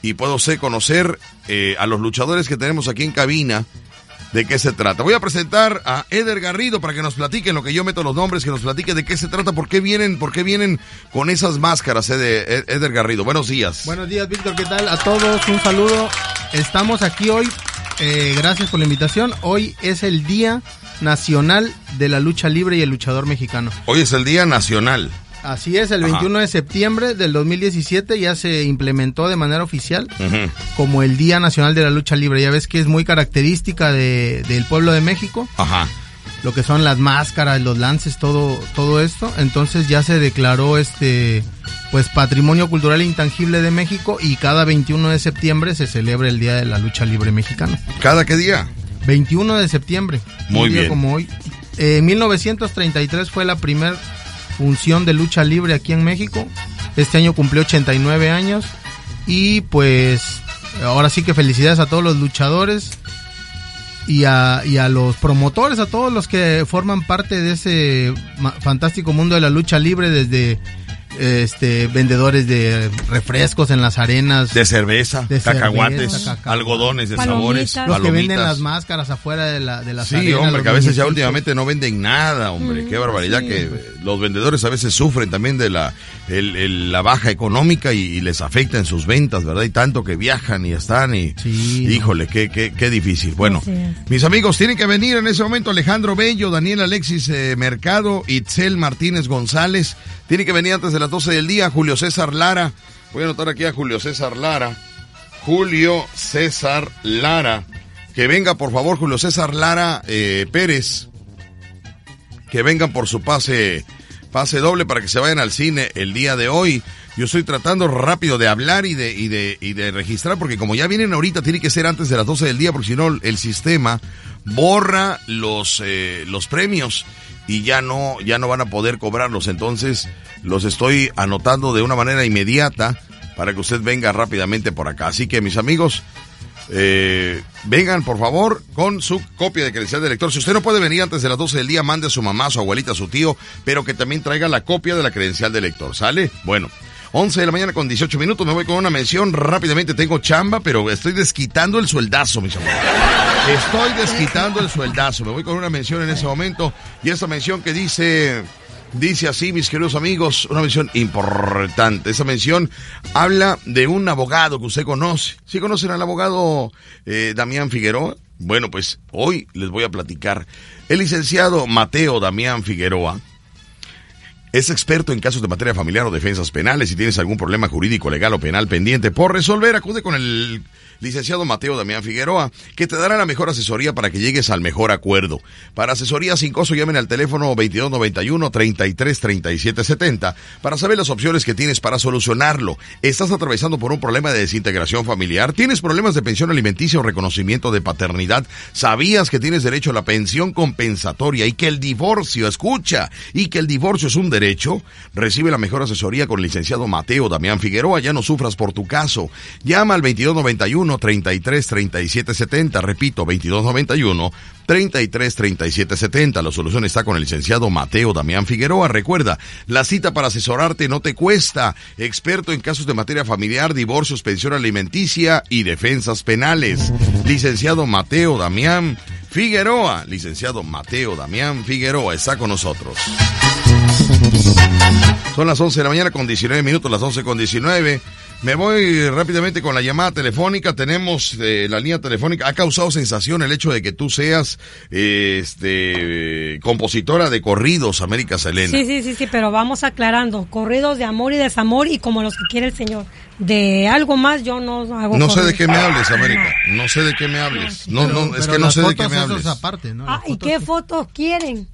y pueda usted conocer eh, a los luchadores que tenemos aquí en cabina. ¿De qué se trata? Voy a presentar a Eder Garrido para que nos platiquen lo que yo meto los nombres, que nos platique de qué se trata, por qué vienen, por qué vienen con esas máscaras, Eder, Eder Garrido. Buenos días. Buenos días, Víctor. ¿Qué tal? A todos, un saludo. Estamos aquí hoy. eh, gracias por la invitación. Hoy es el Día Nacional de la Lucha Libre y el Luchador Mexicano. Hoy es el Día Nacional. Así es, el Ajá. 21 de septiembre del 2017 ya se implementó de manera oficial como el Día Nacional de la Lucha Libre. Ya ves que es muy característica de- del pueblo de México. Ajá. lo que son las máscaras, los lances, todo, todo esto. Entonces ya se declaró este pues patrimonio cultural intangible de México y cada 21 de septiembre se celebra el Día de la Lucha Libre Mexicana. ¿Cada qué día? 21 de septiembre. Muy un día bien. como hoy. Eh, En 1933 fue la primera función de lucha libre aquí en México. Este año cumplió 89 años y pues ahora sí que felicidades a todos los luchadores y a, y a los promotores, a todos los que forman parte de ese fantástico mundo de la lucha libre, desde este vendedores de refrescos en las arenas, De cerveza, De cacahuates, cerveza, cacahuates. algodones de Palomitas. sabores, los que venden las máscaras afuera de, la, de las Sí, arenas, hombre, los que a veces ya últimamente no venden nada, hombre. Qué barbaridad sí. que eh, los vendedores a veces sufren también de la, el- el- la baja económica y, y les afecta en sus ventas, ¿verdad? Y tanto que viajan y están y... Sí, no. Híjole, qué, qué, qué difícil. Bueno, mis amigos, tienen que venir en ese momento Alejandro Bello, Daniel Alexis eh, Mercado, Itzel Martínez González. Tienen que venir antes de las 12 del día. Julio César Lara. Voy a anotar aquí a Julio César Lara. Julio César Lara. Que venga, por favor, Julio César Lara eh, Pérez. Que vengan por su pase, pase doble para que se vayan al cine el día de hoy. Yo estoy tratando rápido de hablar y de, y de, y de registrar, porque como ya vienen ahorita, tiene que ser antes de las 12 del día, porque si no, el sistema borra los, eh, los premios y ya no, ya no van a poder cobrarlos. Entonces, los estoy anotando de una manera inmediata para que usted venga rápidamente por acá. Así que, mis amigos, eh, vengan por favor con su copia de credencial de lector. Si usted no puede venir antes de las 12 del día, mande a su mamá, a su abuelita, a su tío, pero que también traiga la copia de la credencial de lector. ¿Sale? Bueno. 11 de la mañana con 18 minutos, me voy con una mención. Rápidamente tengo chamba, pero estoy desquitando el sueldazo, mis amigos. Estoy desquitando el sueldazo. Me voy con una mención en ese momento. Y esa mención que dice, dice así, mis queridos amigos, una mención importante. Esa mención habla de un abogado que usted conoce. ¿Sí conocen al abogado eh, Damián Figueroa? Bueno, pues hoy les voy a platicar. El licenciado Mateo Damián Figueroa es experto en casos de materia familiar o defensas penales. Si tienes algún problema jurídico, legal o penal pendiente por resolver, acude con el licenciado Mateo Damián Figueroa, que te dará la mejor asesoría para que llegues al mejor acuerdo. Para asesoría sin costo, llamen al teléfono 2291-333770 para saber las opciones que tienes para solucionarlo. ¿Estás atravesando por un problema de desintegración familiar? ¿Tienes problemas de pensión alimenticia o reconocimiento de paternidad? ¿Sabías que tienes derecho a la pensión compensatoria y que el divorcio, escucha, y que el divorcio es un derecho? Recibe la mejor asesoría con el licenciado Mateo Damián Figueroa. Ya no sufras por tu caso. Llama al 2291 33 37 70. Repito, 2291 33 37 70. La solución está con el licenciado Mateo Damián Figueroa. Recuerda, la cita para asesorarte no te cuesta. Experto en casos de materia familiar, divorcios, pensión alimenticia y defensas penales. Licenciado Mateo Damián Figueroa. Licenciado Mateo Damián Figueroa está con nosotros. Son las 11 de la mañana con 19 minutos, las 11 con 19. Me voy rápidamente con la llamada telefónica. Tenemos eh, la línea telefónica. Ha causado sensación el hecho de que tú seas eh, este compositora de corridos, América Selena. Sí, sí, sí, sí, pero vamos aclarando. Corridos de amor y desamor y como los que quiere el Señor. De algo más yo no hago No sé de qué me hables, América. No sé de qué me hables. No, no, es Pero que no sé de qué me hables. es aparte, ¿no? Ah, ¿y qué fotos quieren?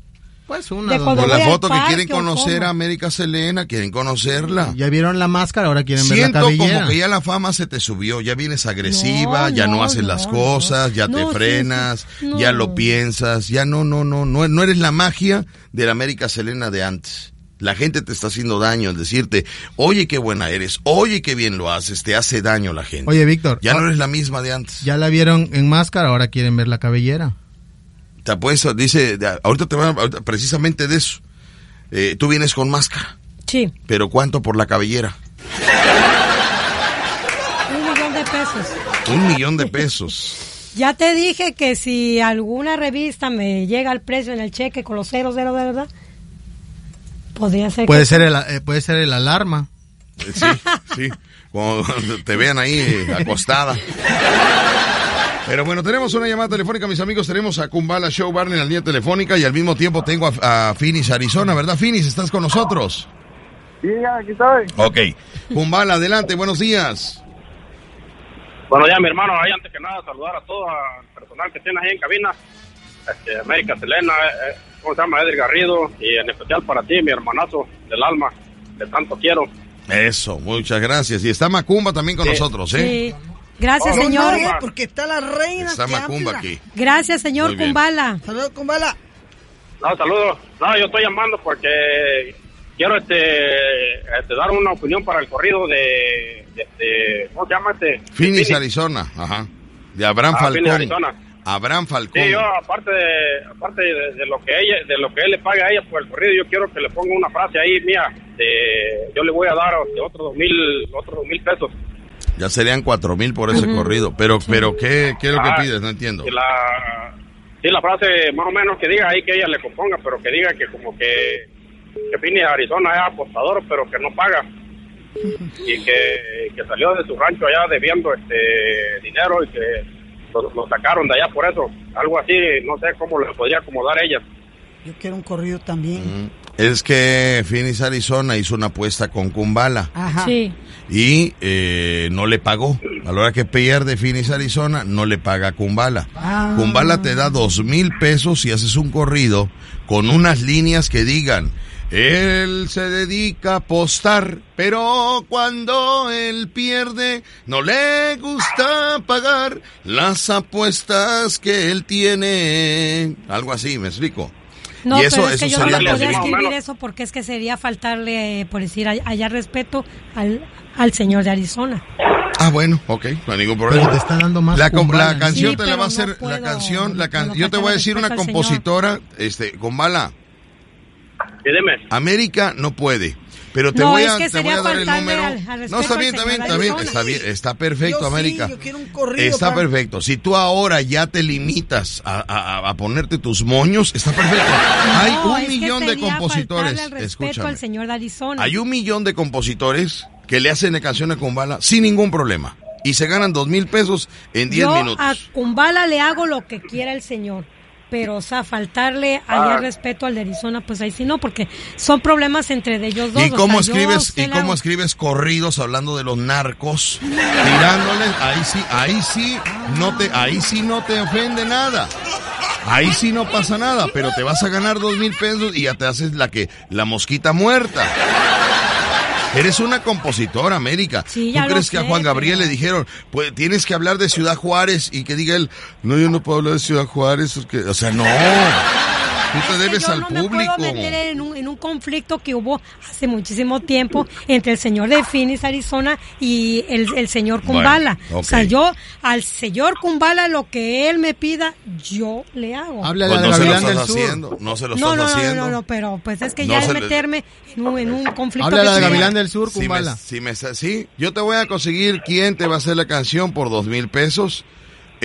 Pues una. Con la foto que quieren conocer a América Selena, quieren conocerla. Ya vieron la máscara, ahora quieren ver la Siento cabellera. como que ya la fama se te subió, ya vienes agresiva, No, ya no, no, haces no, las cosas, ya No, te frenas, sí. No. ya lo piensas, ya no, no, no, no, no eres la magia de la América Selena de antes. La gente te está haciendo daño al decirte, oye qué buena eres, oye qué bien lo haces, te hace daño la gente. Oye, Víctor, ya no ah, eres la misma de antes. ya la vieron en máscara, ahora quieren ver la cabellera. Te apuesto, dice, ahorita te van a- precisamente de eso. Eh, tú vienes con máscara, Sí, pero ¿cuánto por la cabellera? un millón de pesos. Un millón de pesos. Ya te dije que si alguna revista me llega al precio en el cheque con los ceros, cero de verdad, podría ser Puede que... ser el, eh, puede ser el alarma. Eh, Sí, sí. Cuando te vean ahí eh, acostada. Pero bueno, tenemos una llamada telefónica, mis amigos. Tenemos a Kumbala Show Barney en la línea telefónica y al mismo tiempo tengo a, a Phoenix, Arizona, ¿verdad, Phoenix? ¿Estás con nosotros? Sí, ya, aquí estoy. Ok. Kumbala, adelante, buenos días. Bueno, ya mi hermano, ahí antes que nada saludar a todo el personal que tiene ahí en cabina, este, América Selena, eh, eh, ¿cómo se llama? Edgar Garrido, y en especial para ti, mi hermanazo del alma, que tanto quiero. Eso, muchas gracias. Y está Macumba también con Sí. nosotros, ¿eh? Sí. Gracias, Oh, señor. no, porque está la reina. Está Macumba aquí. Gracias, señor. Kumbala. Saludos, Kumbala. No, saludos. No, yo estoy llamando porque quiero este, este, dar una opinión para el corrido de, de este, ¿cómo se llama este? Phoenix. Arizona. Ajá. De Abraham Ah, Falcón. Phoenix, Arizona. Abraham Falcón. Sí, yo aparte de aparte de, de lo que ella de lo que él le paga a ella por el corrido, yo quiero que le ponga una frase ahí mía. De, yo le voy a dar de otros dos mil otros dos mil pesos. Ya serían cuatro mil por ese corrido. Pero, pero ¿qué, ¿qué es lo que Ah, pides? No entiendo. La sí la frase más o menos que diga ahí que ella le componga, pero que diga que como que que Phoenix, Arizona es apostador, pero que no paga y que, que salió de su rancho allá debiendo este dinero y que lo, lo sacaron de allá por eso, algo así, no sé cómo le podría acomodar ella. Yo quiero un corrido también. Es que Phoenix, Arizona hizo una apuesta con Kumbala Ajá. Sí. y eh, no le pagó. A la hora que pierde Phoenix, Arizona, no le paga a Kumbala. Ah. Kumbala te da dos mil pesos si haces un corrido con unas líneas que digan, él se dedica a apostar, pero cuando él pierde, no le gusta pagar las apuestas que él tiene. Algo así, ¿me explico? No, Y eso- pero es que eso yo no podría escribir eso porque es que sería faltarle, por decir, all- allá respeto al, al señor de Arizona. Ah, bueno, ok, no hay ningún Pero problema. te está dando más La, la canción Sí, te la va a no hacer la puedo- canción, la can- yo te voy a decir una compositora, este, con bala, América no puede. Pero te No, voy es a, que te voy a dar el número. al- al respeto no, está bien, está bien, señor está bien, está bien, está perfecto, Yo sí, América. yo quiero un corrido, Está perfecto. Si tú ahora ya te limitas a, a- a ponerte tus moños, está perfecto. Hay un millón de compositores. Escúchame. al señor de Arizona. Hay un millón de compositores que le hacen canciones con bala sin ningún problema. Y se ganan dos mil pesos en diez Yo minutos. a Kumbala le hago lo que quiera el señor. Pero, o sea, faltarle allá Ah. respeto al de Arizona, pues ahí sí no, porque son problemas entre de ellos dos. ¿Y o cómo sea, escribes y cómo escribes corridos hablando de los narcos, tirándoles? Ahí sí, ahí sí no te, ahí sí no te ofende nada. Ahí sí no pasa nada, pero te vas a ganar dos mil pesos y ya te haces la que la mosquita muerta. Eres una compositora, América. Sí, ¿Tú ya crees que a Juan Gabriel pero- le dijeron, pues tienes que hablar de Ciudad Juárez y que diga él, no, yo no puedo hablar de Ciudad Juárez, porque, o sea, no. Tú te Es que debes yo al no me puedo meter en un, en un conflicto que hubo hace muchísimo tiempo entre el señor de Phoenix, Arizona, y el, el señor Kumbala. Bueno, O sea, yo al señor Kumbala lo que él me pida, yo le hago. Háblale Pues al no se lo Gavilán estás del Sur. haciendo, no se lo no, estás no, no, haciendo. no, no, pero pues es que No ya es le- meterme en un, en un conflicto. Al tuviera- Gavilán del Sur, Si me, Kumbala. si me- sí, yo te voy a conseguir quién te va a hacer la canción por dos mil pesos.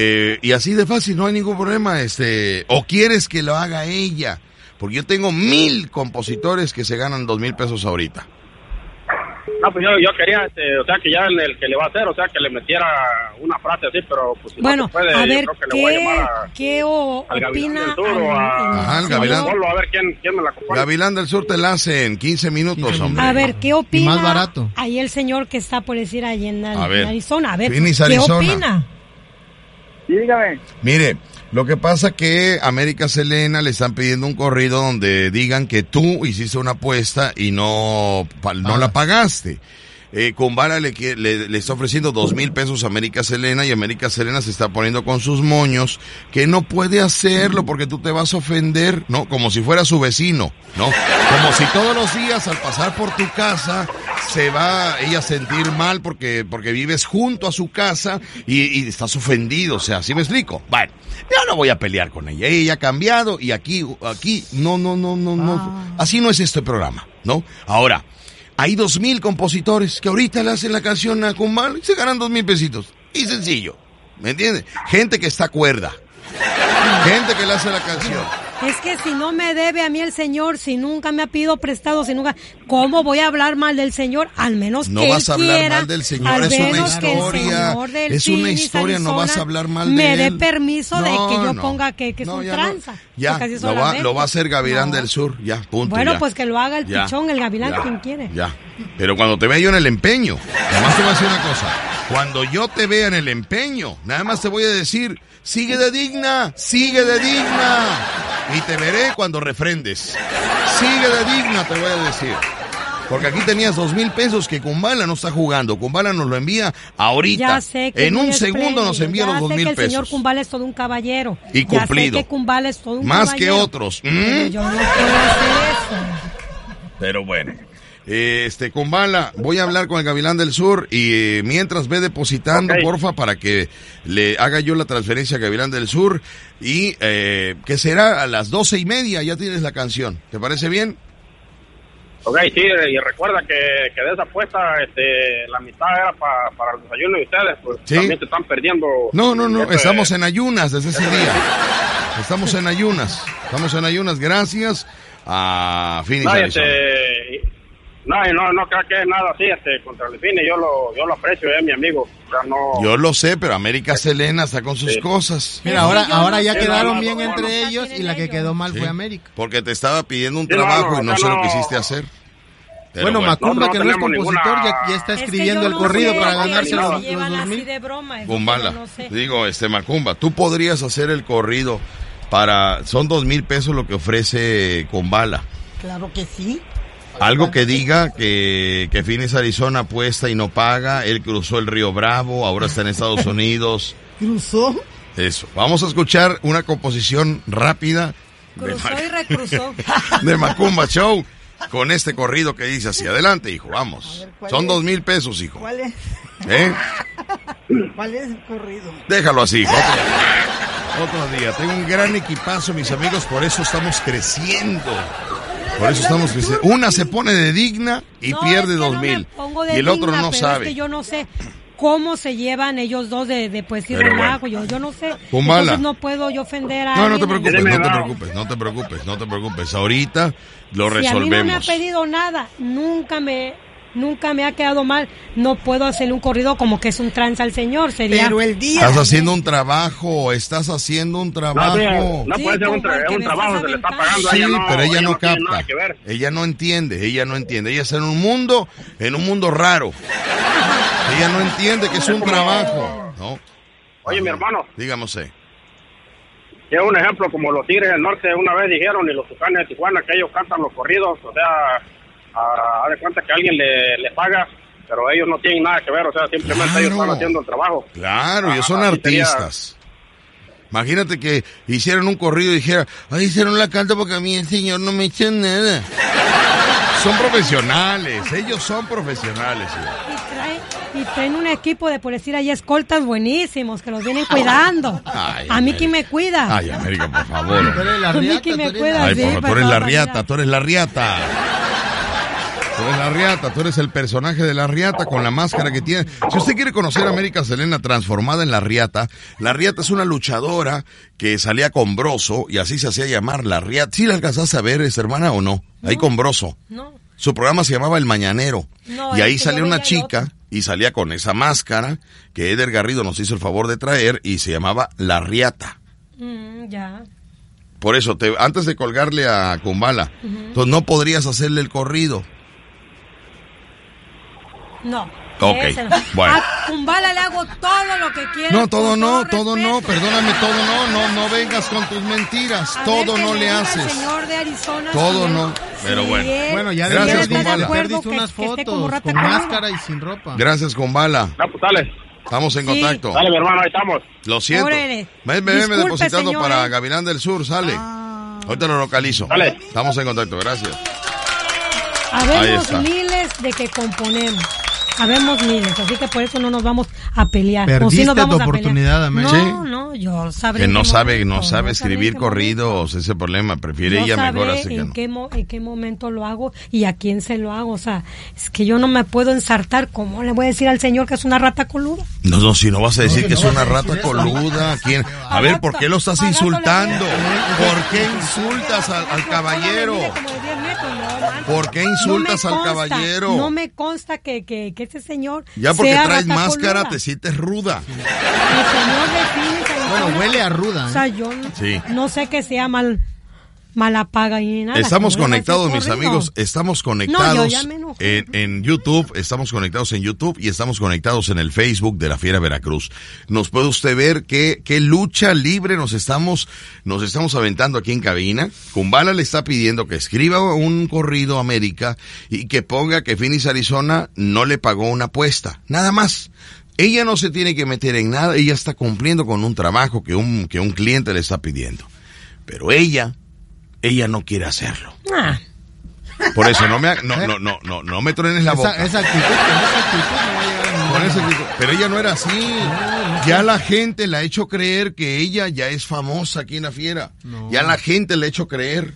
Eh, y así de fácil, no hay ningún problema. Este, o quieres que lo haga ella. Porque yo tengo mil compositores que se ganan dos mil pesos ahorita. No, pues yo, yo quería, este, o sea, que ya en el que le va a hacer, o sea, que le metiera una frase así, pero pues si Bueno, no se puede, a yo ver, creo que le voy a ¿qué, llamar a- qué o- al Gavilán opina? del Sur o a, al- Ajá, el al Gavilán. Polo, a ver quién, quién me la compone. Gavilán del Sur te la hace en 15 minutos, hombre. A ver, ¿qué opina? más barato. Ahí el señor que está por decir ahí en, A ver. en Arizona. A ver, Phoenix, ¿qué Arizona. opina? Sí, dígame. Mire, lo que pasa que América Selena le están pidiendo un corrido donde digan que tú hiciste una apuesta y no, no la pagaste. Eh, le, le, le está ofreciendo dos mil pesos a América Selena y América Selena se está poniendo con sus moños que no puede hacerlo porque tú te vas a ofender, ¿no? Como si fuera su vecino, ¿no? Como si todos los días al pasar por tu casa se va ella a sentir mal porque, porque vives junto a su casa y, y estás ofendido, o sea, ¿sí me explico? Bueno, yo no voy a pelear con ella, ella ha cambiado y aquí, aquí, no, no, no, no, no, así no es este programa, ¿no? Ahora, hay dos mil compositores que ahorita le hacen la canción a Kumbala y se ganan dos mil pesitos. Y sencillo, ¿me entiendes? Gente que está cuerda, gente que le hace la canción. Es que si no me debe a mí el señor, si nunca me ha pedido prestado, si nunca, ¿cómo voy a hablar mal del señor? Al menos No que vas él a hablar quiera, mal del señor, es una historia, es una historia, no Arizona, vas a hablar mal de Me dé él. permiso de No, que yo no. ponga que, que es No, un ya no. tranza. Ya, lo va, lo va a hacer Gavilán No. del Sur, ya, punto. Bueno, ya. pues que lo haga el Ya, pichón, el gavilán, quien quiere. Ya. Pero cuando te vea yo en el empeño, nada más te voy a decir una cosa. Cuando yo te vea en el empeño, nada más te voy a decir, sigue de digna, sigue de digna. Y te veré cuando refrendes. Sigue de digna, te voy a decir. Porque aquí tenías dos mil pesos que Kumbala no está jugando. Kumbala nos lo envía ahorita. Ya sé que en un segundo nos envía Ya los dos mil el señor pesos. Kumbala es todo un caballero. Y cumplido. Ya sé que Kumbala es todo un Más que otros. Pero ¿Mm? yo no puedo hacer eso. Pero bueno. Este, Kumbala, voy a hablar con el Gavilán del Sur y eh, mientras ve depositando, Ok. porfa, para que le haga yo la transferencia a Gavilán del Sur y eh, que será a las doce y media, ya tienes la canción. ¿Te parece bien? Ok, sí, y recuerda que, que de esa apuesta, este, la mitad era pa- para el desayuno de ustedes, pues Sí. también se están perdiendo. No, no, no, Este, estamos en ayunas desde ese día. Estamos en ayunas, estamos en ayunas gracias a Phoenix, No, este, no, no, no creo que es nada así, este, contra el Fine, yo lo, yo lo aprecio, es mi amigo. No, Yo lo sé, pero América Selena está con sus Sí. cosas. Mira, ahora, ahora ya sé. quedaron No, bien no, entre no. ellos y la que quedó mal Sí, fue América. Porque te estaba pidiendo un trabajo no, y no sea, lo quisiste hacer. Pero bueno, Macumba, que no no es compositor, ninguna- ya, ya está Es que escribiendo el corrido sé para ganarse los, dos así mil. de broma, sé. digo, este Macumba, tú podrías hacer el corrido para, son dos mil pesos lo que ofrece Kumbala. Claro que sí. Algo que diga que, que Phoenix Arizona apuesta y no paga, él cruzó el río Bravo, ahora está en Estados Unidos. Cruzó. Eso, vamos a escuchar una composición rápida de, Cruzó Ma- y recruzó. de Macumba Show con este corrido que dice así, adelante hijo, vamos. ¿cuál Son es? dos mil pesos hijo. ¿Cuál es? ¿Eh? ¿Cuál es el corrido? Déjalo así, hijo. Otro, otro día. Tengo un gran equipazo, mis amigos, por eso estamos creciendo. Por eso estamos creciendo. Una se pone de digna y No, pierde que dos no mil. Y el otro no pero sabe. Es que yo no sé cómo se llevan ellos dos de, de pues ir relajo. Yo, yo no sé. Entonces no puedo yo ofender a No, no te preocupes, no te preocupes, no te preocupes, no te preocupes. Ahorita lo Si a mí no me ha resolvemos. pedido nada, nunca me nunca me ha quedado mal. No puedo hacerle un corrido como que es un trance al señor. Sería Pero el día. Estás haciendo un trabajo, estás haciendo un trabajo. no Sí, puede ser un, tra- trabajo, se le está pagando a Sí, ella, no, pero ella no capta. nada que ver. Ella no entiende, ella no entiende. Ella está en un mundo, en un mundo raro. Ella no entiende que es un trabajo. ¿no? Oye, mi hermano, Dígame usted. es un ejemplo como los Tigres del Norte una vez dijeron y los Tucanes de Tijuana que ellos cantan los corridos, o sea, a, a de cuenta que alguien le, le paga, pero ellos no tienen nada que ver, o sea, simplemente Claro. ellos están haciendo el trabajo. Claro, ellos Ah, son sería. artistas. Imagínate que hicieran un corrido y dijera, ay, hicieron la canta porque a mí el señor no me echa nada. Son profesionales, ellos son profesionales. y, trae- y traen un equipo de por decir ahí escoltas buenísimos que los vienen cuidando. Ay, a mí quién me cuida. Ay, América, por favor. Tú eres la A mí riata, Ay, por favor, tú eres la riata, tú eres la riata. Tú eres la riata, tú eres el personaje de la riata con la máscara que tiene. Si usted quiere conocer a América Selena transformada en la riata, la riata es una luchadora que salía con broso y así se hacía llamar la riata. ¿Sí la alcanzaste a ver, esta hermana, o no? Ahí con broso. No. Su programa se llamaba El Mañanero. No, y ahí salía una chica y salía con esa máscara que Eder Garrido nos hizo el favor de traer y se llamaba La Riata. Mm, ya. Por eso, te, antes de colgarle a Kumbala, entonces no podrías hacerle el corrido. No. Ok, no. bueno. A Kumbala le hago todo lo que quiera. No, todo no, todo no, perdóname, todo no, no, no vengas con tus mentiras, A todo no me le haces. señor de Arizona Todo no, pero bueno. Bueno, ya Gracias, Kumbala. Ayer acuerdo diste que- unas fotos con máscara y sin ropa. Gracias, Kumbala. No, pues dale. Estamos en Sí. contacto. Dale, mi hermano, ahí estamos. Lo siento. Órale. Ven, Disculpe, depositando señor, para eh. Gavilán del Sur, sale. Ah. Ahorita lo localizo. Dale. Estamos en contacto, gracias. Ahí Habemos está. miles de que componemos. Habemos miles, así que por eso no nos vamos a pelear. O Perdiste sí nos vamos tu a oportunidad, Amén. No, Sí. no, yo sabré. Que no sabe, momento, no sabe escribir corridos, ese problema. Prefiere Yo ella mejor así que en no. qué, mo- en qué momento lo hago y a quién se lo hago. O sea, es que yo no me puedo ensartar. ¿Cómo le voy a decir al señor que es una rata coluda? No, no, si no vas a decir que es una rata coluda. ¿quién? A ver, ¿por qué lo estás insultando? a- ¿Por qué insultas al, al caballero? Mide como de 10 metros, no, manches. ¿Por qué No insultas al caballero? No me consta que, que, que ese señor. Ya porque sea traes máscara te sientes ruda. El señor define que- Bueno, huele a ruda. O sea, ¿eh? yo no, Sí. no sé que sea mal, mala paga y nada. Estamos conectados, mis amigos. Estamos conectados en, en YouTube. Estamos conectados en YouTube y estamos conectados en el Facebook de la Fiera Veracruz. Nos puede usted ver qué, qué lucha libre nos estamos, nos estamos aventando aquí en cabina. Kumbala le está pidiendo que escriba un corrido a América y que ponga que Phoenix Arizona no le pagó una apuesta. Nada más. Ella no se tiene que meter en nada. Ella está cumpliendo con un trabajo que un, que un cliente le está pidiendo. Pero ella, ella no quiere hacerlo. Ah, Por eso no me ha- no no no no no me truenes la boca. Esa, esa actitud, con esa actitud no va a llegar a ningún Con ese lado. grito. Pero ella no era así. Ya la gente le ha hecho creer que ella ya es famosa aquí en la fiera. Ya la gente le ha hecho creer.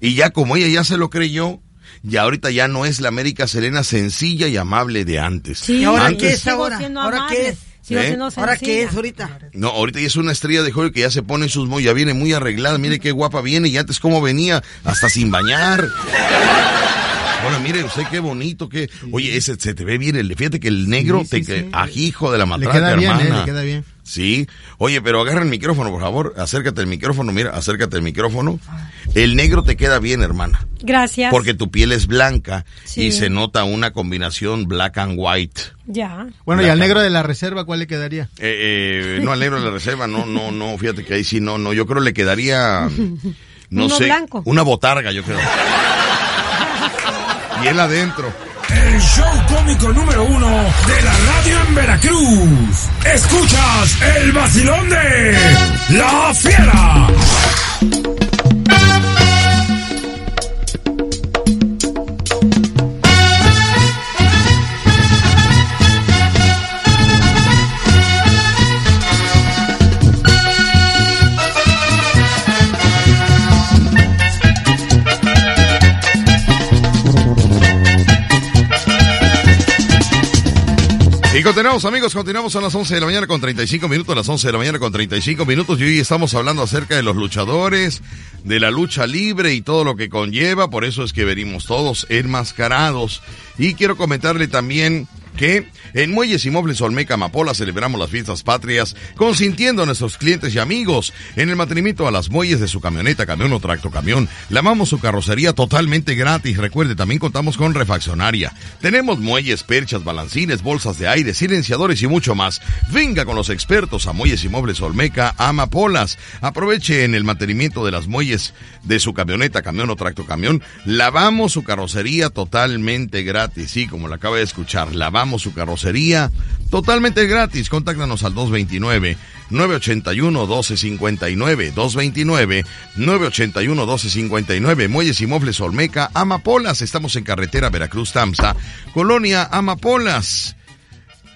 Y ya como ella ya se lo creyó, ya ahorita ya no es la América Selena sencilla y amable de antes. sí, ¿Y ahora yo qué es ahora? siendo ¿Ahora qué es? ¿Eh? ¿Ahora qué es ahorita? No, ahorita ya es una estrella de Hollywood que ya se pone sus mo, ya viene muy arreglada, mire qué guapa viene y antes cómo venía, hasta sin bañar. Bueno, mire usted qué bonito, que, oye, ese se te ve bien, el, fíjate que el negro Sí, sí, te, que, sí. ajijo de la Le matraca, queda bien, hermana. eh, le queda bien. Sí, oye, pero agarra el micrófono, por favor, acércate al micrófono, mira, acércate al micrófono. El negro te queda bien, hermana, Gracias. porque tu piel es blanca y se nota una combinación black and white. Ya. Bueno, y al negro de la reserva, ¿cuál le quedaría? Eh, eh, no, al negro de la reserva, no, no, no, fíjate que ahí sí, no, no, yo creo le quedaría, no Uno sé, blanco. una botarga, yo creo. Adentro. El show cómico número uno de la radio en Veracruz. Escuchas el vacilón de La Fiera. Y continuamos, amigos, continuamos a las 11 de la mañana con 35 minutos, a las 11 de la mañana con 35 minutos. Y hoy estamos hablando acerca de los luchadores, de la lucha libre y todo lo que conlleva. Por eso es que venimos todos enmascarados. Y quiero comentarle también que en Muelles y Muebles Olmeca Amapola celebramos las fiestas patrias consintiendo a nuestros clientes y amigos en el mantenimiento a las muelles de su camioneta, camión o tracto camión. Lavamos su carrocería totalmente gratis. Recuerde, también contamos con refaccionaria. Tenemos muelles, perchas, balancines, bolsas de aire, silenciadores y mucho más. Venga con los expertos a Muelles y Muebles Olmeca Amapolas. Aproveche en el mantenimiento de las muelles de su camioneta, camión o tracto camión. Lavamos su carrocería totalmente gratis. Sí, como lo acaba de escuchar, lavamos su carrocería totalmente gratis. Contáctanos al 229 981 1259 229 981 1259 Muelles y Muebles Olmeca Amapolas. Estamos en carretera Veracruz Tamsa, Colonia Amapolas.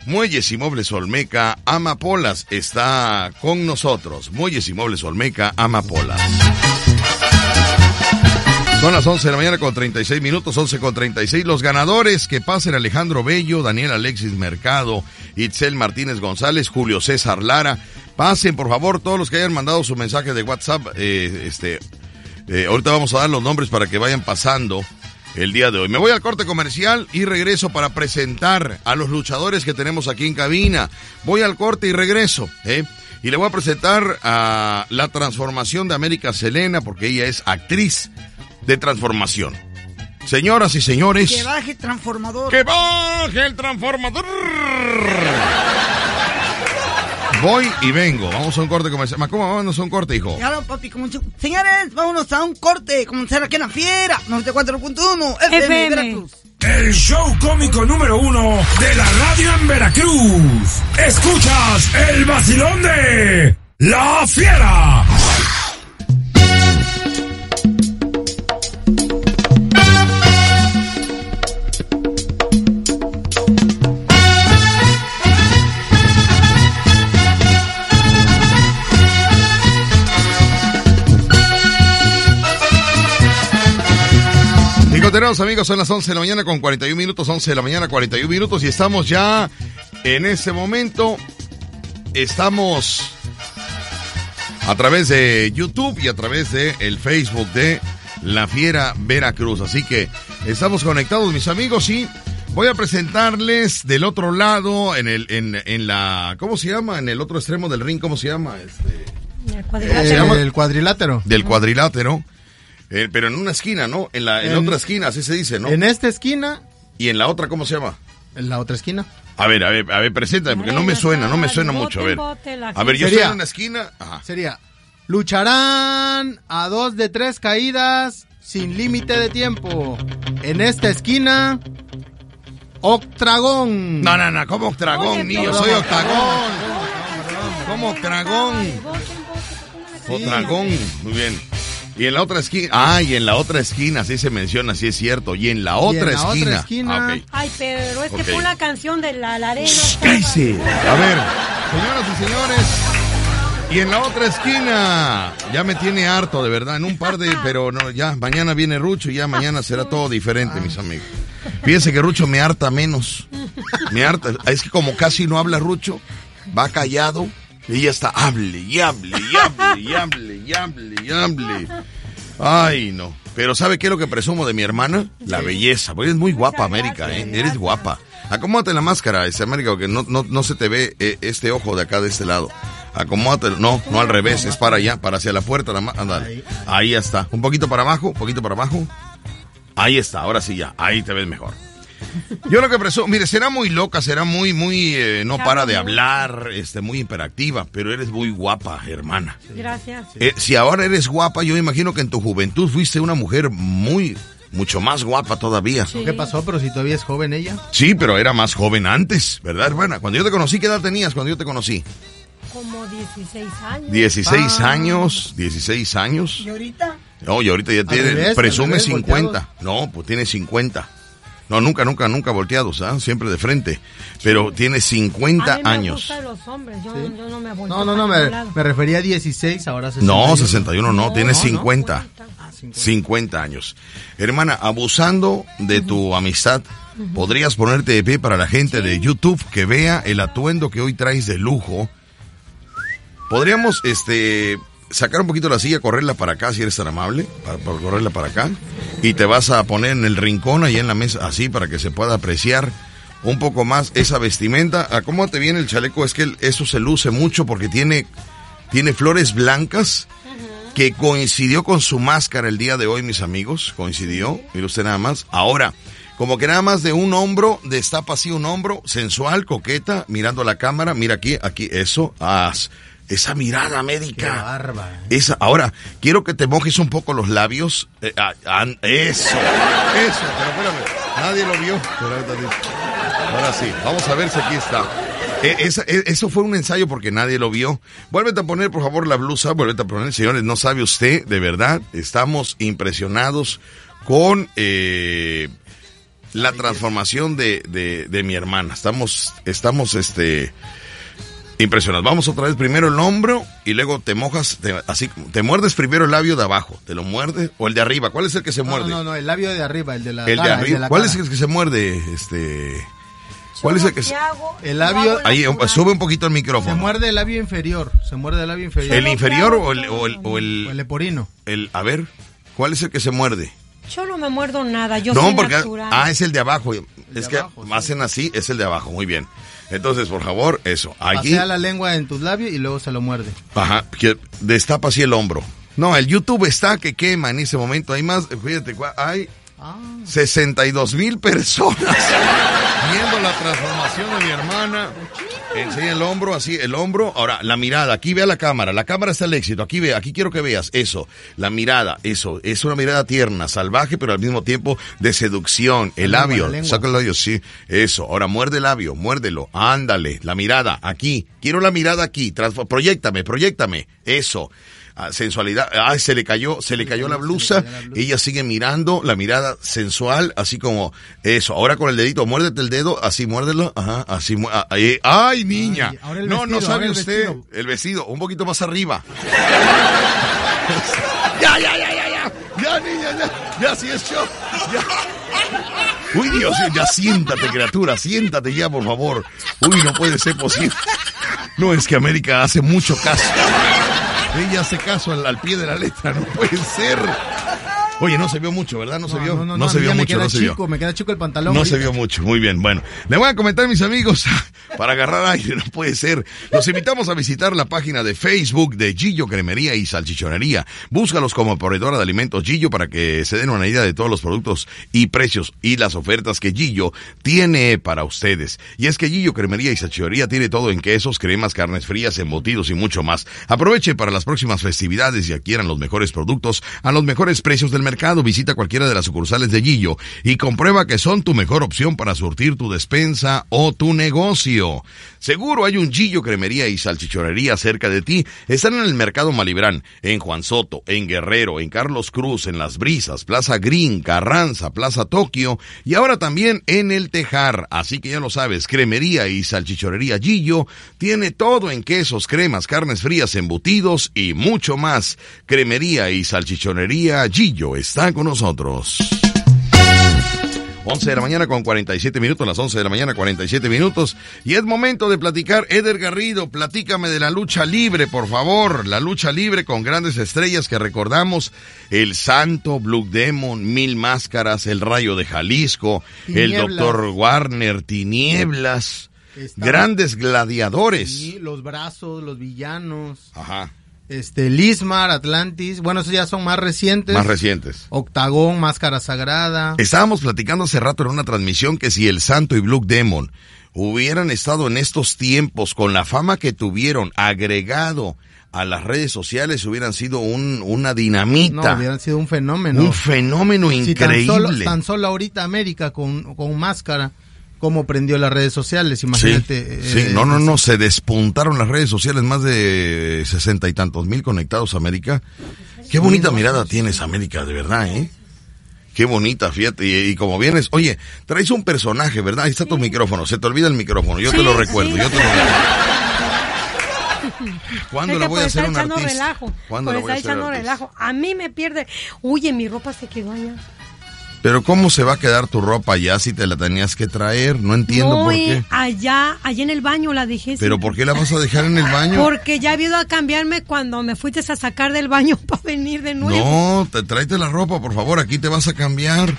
Muelles y Muebles Olmeca Amapolas está con nosotros. Muelles y Muebles Olmeca Amapolas. Son las 11 de la mañana con 36 minutos, 11 con 36. Los ganadores que pasen Alejandro Bello, Daniel Alexis Mercado, Itzel Martínez González, Julio César Lara. Pasen, por favor, todos los que hayan mandado su mensaje de WhatsApp. eh, este, eh, ahorita vamos a dar los nombres para que vayan pasando. el día de hoy. Me voy al corte comercial y regreso para presentar a los luchadores que tenemos aquí en cabina. Voy al corte y regreso, ¿eh? Y le voy a presentar a la transformación de América Selena, porque ella es actriz de transformación. Señoras y señores. Que baje el transformador. ¡Que baje el transformador! Voy y vengo. Vamos a un corte comercial. ¿Cómo vamos a un corte, hijo? Claro, papi. Como... Señores, vámonos a un corte. Comenzar aquí en la fiera. 94.1 FM, FM. Veracruz. El show cómico número uno de la radio en Veracruz. Escuchas el vacilón de La Fiera. Bigoteros, amigos, son las 11 de la mañana con 41 minutos, 11 de la mañana 41 minutos y estamos ya en ese momento, estamos a través de YouTube y a través de el Facebook de La Fiera Veracruz, así que estamos conectados mis amigos y voy a presentarles del otro lado, en el, en, en la, ¿cómo se llama? En el otro extremo del ring, ¿cómo se llama? Este, El Eh, cuadrilátero. se llama- El cuadrilátero. del cuadrilátero. Eh, pero en una esquina, ¿no? En la en En- otra esquina, así se dice, ¿no? En esta esquina, Y en la otra, ¿cómo se llama? en la otra esquina. A ver, a ver, a ver, preséntame, porque no me suena, no me suena mucho. A ver, a ver, yo estoy Sería- en una esquina. Ajá. Sería, lucharán a dos de tres caídas sin límite de tiempo. En esta esquina, Octragón. No, no, no, ¿cómo octagón, Oye, niño? Soy octagón. ¿Cómo octagón? Octagón, muy bien. Y en la otra esquina, ah, y en la otra esquina, así se menciona, sí es cierto. Y en la otra en la otra esquina. Ah. Ay, pero es que fue una canción de la, la arena. ¡Cállese! A ver, señoras y señores. Y en la otra esquina, ya me tiene harto, de verdad, en un par de, pero no, ya, mañana viene Rucho y ya mañana será todo diferente, mis amigos. Fíjense que Rucho me harta menos. Me harta, es que como casi no habla Rucho, va callado y ya está, hable y hable y hable y hable y hable. Ay, no. Pero ¿sabe qué es lo que presumo de mi hermana? La belleza, porque eres muy guapa, América, ¿eh? Eres guapa. Acomódate la máscara, ese América, porque no, no, no se te ve eh, este ojo de acá, de este lado. Acomódate, no, no al revés, es para allá, para hacia la puerta, nada más, ándale. Ahí está. Un poquito para abajo, un poquito para abajo. Ahí está, ahora sí ya, ahí te ves mejor. Yo lo que presumo, mire, será muy loca, será muy, muy, eh, no para de hablar, este, muy hiperactiva, pero eres muy guapa, hermana. Gracias. Eh, si ahora eres guapa, yo imagino que en tu juventud fuiste una mujer muy, mucho más guapa todavía. Sí, ¿Qué pasó? Pero si todavía es joven ella. pero era más joven antes, ¿verdad, hermana? Cuando yo te conocí, ¿qué edad tenías cuando yo te conocí? Como 16 años. 16 Ah. años, 16 años. ¿Y ahorita? No, y ahorita ya tiene, revés, presume al revés, 50. No, pues tiene 50. No, nunca, nunca, nunca volteados, ¿ah? Siempre de frente. Pero tiene 50 a mí me años. gustan los hombres. Yo, Sí. yo no me No, no, no, me, me refería a 16, ahora 61. No, 61 no, tiene no. 50. Ah, 50. 50 años. Hermana, abusando de tu amistad, ¿podrías ponerte de pie para la gente de YouTube que vea el atuendo que hoy traes de lujo? ¿Podríamos, este, sacar un poquito la silla, correrla para acá, si eres tan amable, para, para correrla para acá? Y te vas a poner en el rincón, ahí en la mesa, así, para que se pueda apreciar un poco más esa vestimenta. Acomódate bien el chaleco, es que eso se luce mucho porque tiene, tiene flores blancas que coincidió con su máscara el día de hoy, mis amigos. Coincidió, mire usted nada más. Ahora, como que nada más de un hombro, destapa así un hombro, sensual, coqueta, mirando la cámara, mira aquí, aquí, eso, ah, esa mirada Qué médica. barba. ¿eh? Esa, ahora, quiero que te mojes un poco los labios. Eh, ah, ah, eso, eso, pero espérame, nadie lo vio. Ahora sí, vamos a ver si aquí está. Eh, esa- eh, eso fue un ensayo porque nadie lo vio. Vuélvete a poner, por favor, la blusa. Vuélvete a poner, señores. No sabe usted, de verdad, estamos impresionados con eh, la transformación de, de, de mi hermana. Estamos, estamos, este, impresionados. Vamos otra vez primero el hombro y luego te mojas, te- así, te muerdes primero el labio de abajo. ¿Te lo muerdes? ¿O el de arriba? ¿Cuál es el que se No, muerde? no, no, el labio de arriba, el de la el de arriba. la ¿Cuál cara. es el que se muerde? Este. ¿Cuál es el que se.? El labio- Ahí, sube un poquito el Se micrófono. muerde el labio inferior, se muerde el labio inferior. ¿El inferior o el, o el, o el- O el leporino. el- A ver, ¿cuál es el que se muerde? Yo no me muerdo nada, yo no, soy porque. natural. Ah, es el de abajo. Es que abajo, sí. hacen así, es el de abajo. Muy bien. Entonces, por favor, eso. Aquí. Pasea la lengua en tus labios y luego se lo muerde. Ajá, que destapa así el hombro. No, el YouTube está que quema en ese momento. Hay más, fíjate, hay Ah. 62 mil personas viendo la transformación de mi hermana. Enseña el hombro, así, el hombro. Ahora, la mirada, aquí vea la cámara. La cámara está el éxito. Aquí ve, aquí quiero que veas eso. La mirada, eso. Es una mirada tierna, salvaje, pero al mismo tiempo de seducción. El La labio, lengua. saca el labio, sí. Eso. Ahora, muerde el labio, muérdelo. Ándale. La mirada, aquí. Quiero la mirada aquí. Proyectame, proyectame. Eso. Ah, sensualidad. Ay, se le cayó, se le cayó la blusa. Ella sigue mirando, la mirada sensual, así como eso. Ahora con el dedito, muérdete el dedo, así muérdelo. Ajá, así. mu- ah, ahí. Ay, niña. Ay, ahora el no, no sabe ahora el usted. vestido. El vestido, un poquito más arriba. ya, ya, ya, ya, ya. Ya, niña, ya. Ya, sí es yo. Ya. Uy, Dios, ya siéntate, criatura, siéntate ya, por favor. Uy, no puede ser posible. No, es que América hace mucho caso. Ella hace caso al, al pie de la letra, no puede ser. Oye, no se vio mucho, ¿verdad? No, se vio. No, no, se vio mucho, no se chico, vio. me queda chico el pantalón. No ahorita. se vio mucho, muy bien. Bueno, le voy a comentar, mis amigos, para agarrar aire, no puede ser. Los invitamos a visitar la página de Facebook de Gillo Cremería y Salchichonería. Búscalos como proveedora de alimentos Gillo para que se den una idea de todos los productos y precios y las ofertas que Gillo tiene para ustedes. Y es que Gillo Cremería y Salchichonería tiene todo en quesos, cremas, carnes frías, embutidos y mucho más. Aproveche para las próximas festividades y adquieran los mejores productos a los mejores precios del mercado. Visita cualquiera de las sucursales de Gillo y comprueba que son tu mejor opción para surtir tu despensa o tu negocio. Seguro hay un Gillo Cremería y Salchichonería cerca de ti. Están en el Mercado Malibrán, en Juan Soto, en Guerrero, en Carlos Cruz, en Las Brisas, Plaza Green, Carranza, Plaza Tokio y ahora también en El Tejar. Así que ya lo sabes, Cremería y Salchichonería Gillo tiene todo en quesos, cremas, carnes frías, embutidos y mucho más. Cremería y Salchichonería Gillo está con nosotros. 11 de la mañana con 47 minutos, las 11 de la mañana 47 minutos. Y es momento de platicar. Eder Garrido, platícame de la lucha libre, por favor. La lucha libre con grandes estrellas que recordamos. El Santo, Blue Demon, Mil Máscaras, El Rayo de Jalisco, el. Doctor Warner, Tinieblas. Grandes gladiadores. Sí, los brazos, los villanos. Ajá, Este, Lismar, Atlantis. Bueno, esos ya son más recientes. más recientes. Octagón, Máscara Sagrada. Estábamos platicando hace rato en una transmisión que si el Santo y Blue Demon hubieran estado en estos tiempos con la fama que tuvieron agregado a las redes sociales hubieran sido un, una No, dinamita, hubieran sido un fenómeno. un fenómeno Si tan increíble. solo, tan solo ahorita América con, con máscara, cómo prendió las redes sociales, imagínate. sí, eh, no, no, no, se despuntaron las redes sociales, más de sesenta y tantos mil conectados, América. Qué bonita mirada tienes, América, de verdad, ¿eh? Qué bonita, fíjate, y, y como vienes, oye, traes un personaje, ¿verdad? Ahí está tu micrófono, se te olvida el micrófono, yo te lo recuerdo, sí. yo te lo ¿Cuándo Es le que voy a por hacer un echando artista? relajo. ¿Cuándo por le voy a hacer relajo. A mí me pierde. Oye, mi ropa se quedó allá. Pero ¿cómo se va a quedar tu ropa ya si te la tenías que traer? No entiendo no, por qué. allá, allá en el baño la dejé. Pero. ¿por qué la vas a dejar en el baño? Porque ya he ido a cambiarme cuando me fuiste a sacar del baño para venir de nuevo. No, te, tráete la ropa, por favor. Aquí te vas a cambiar.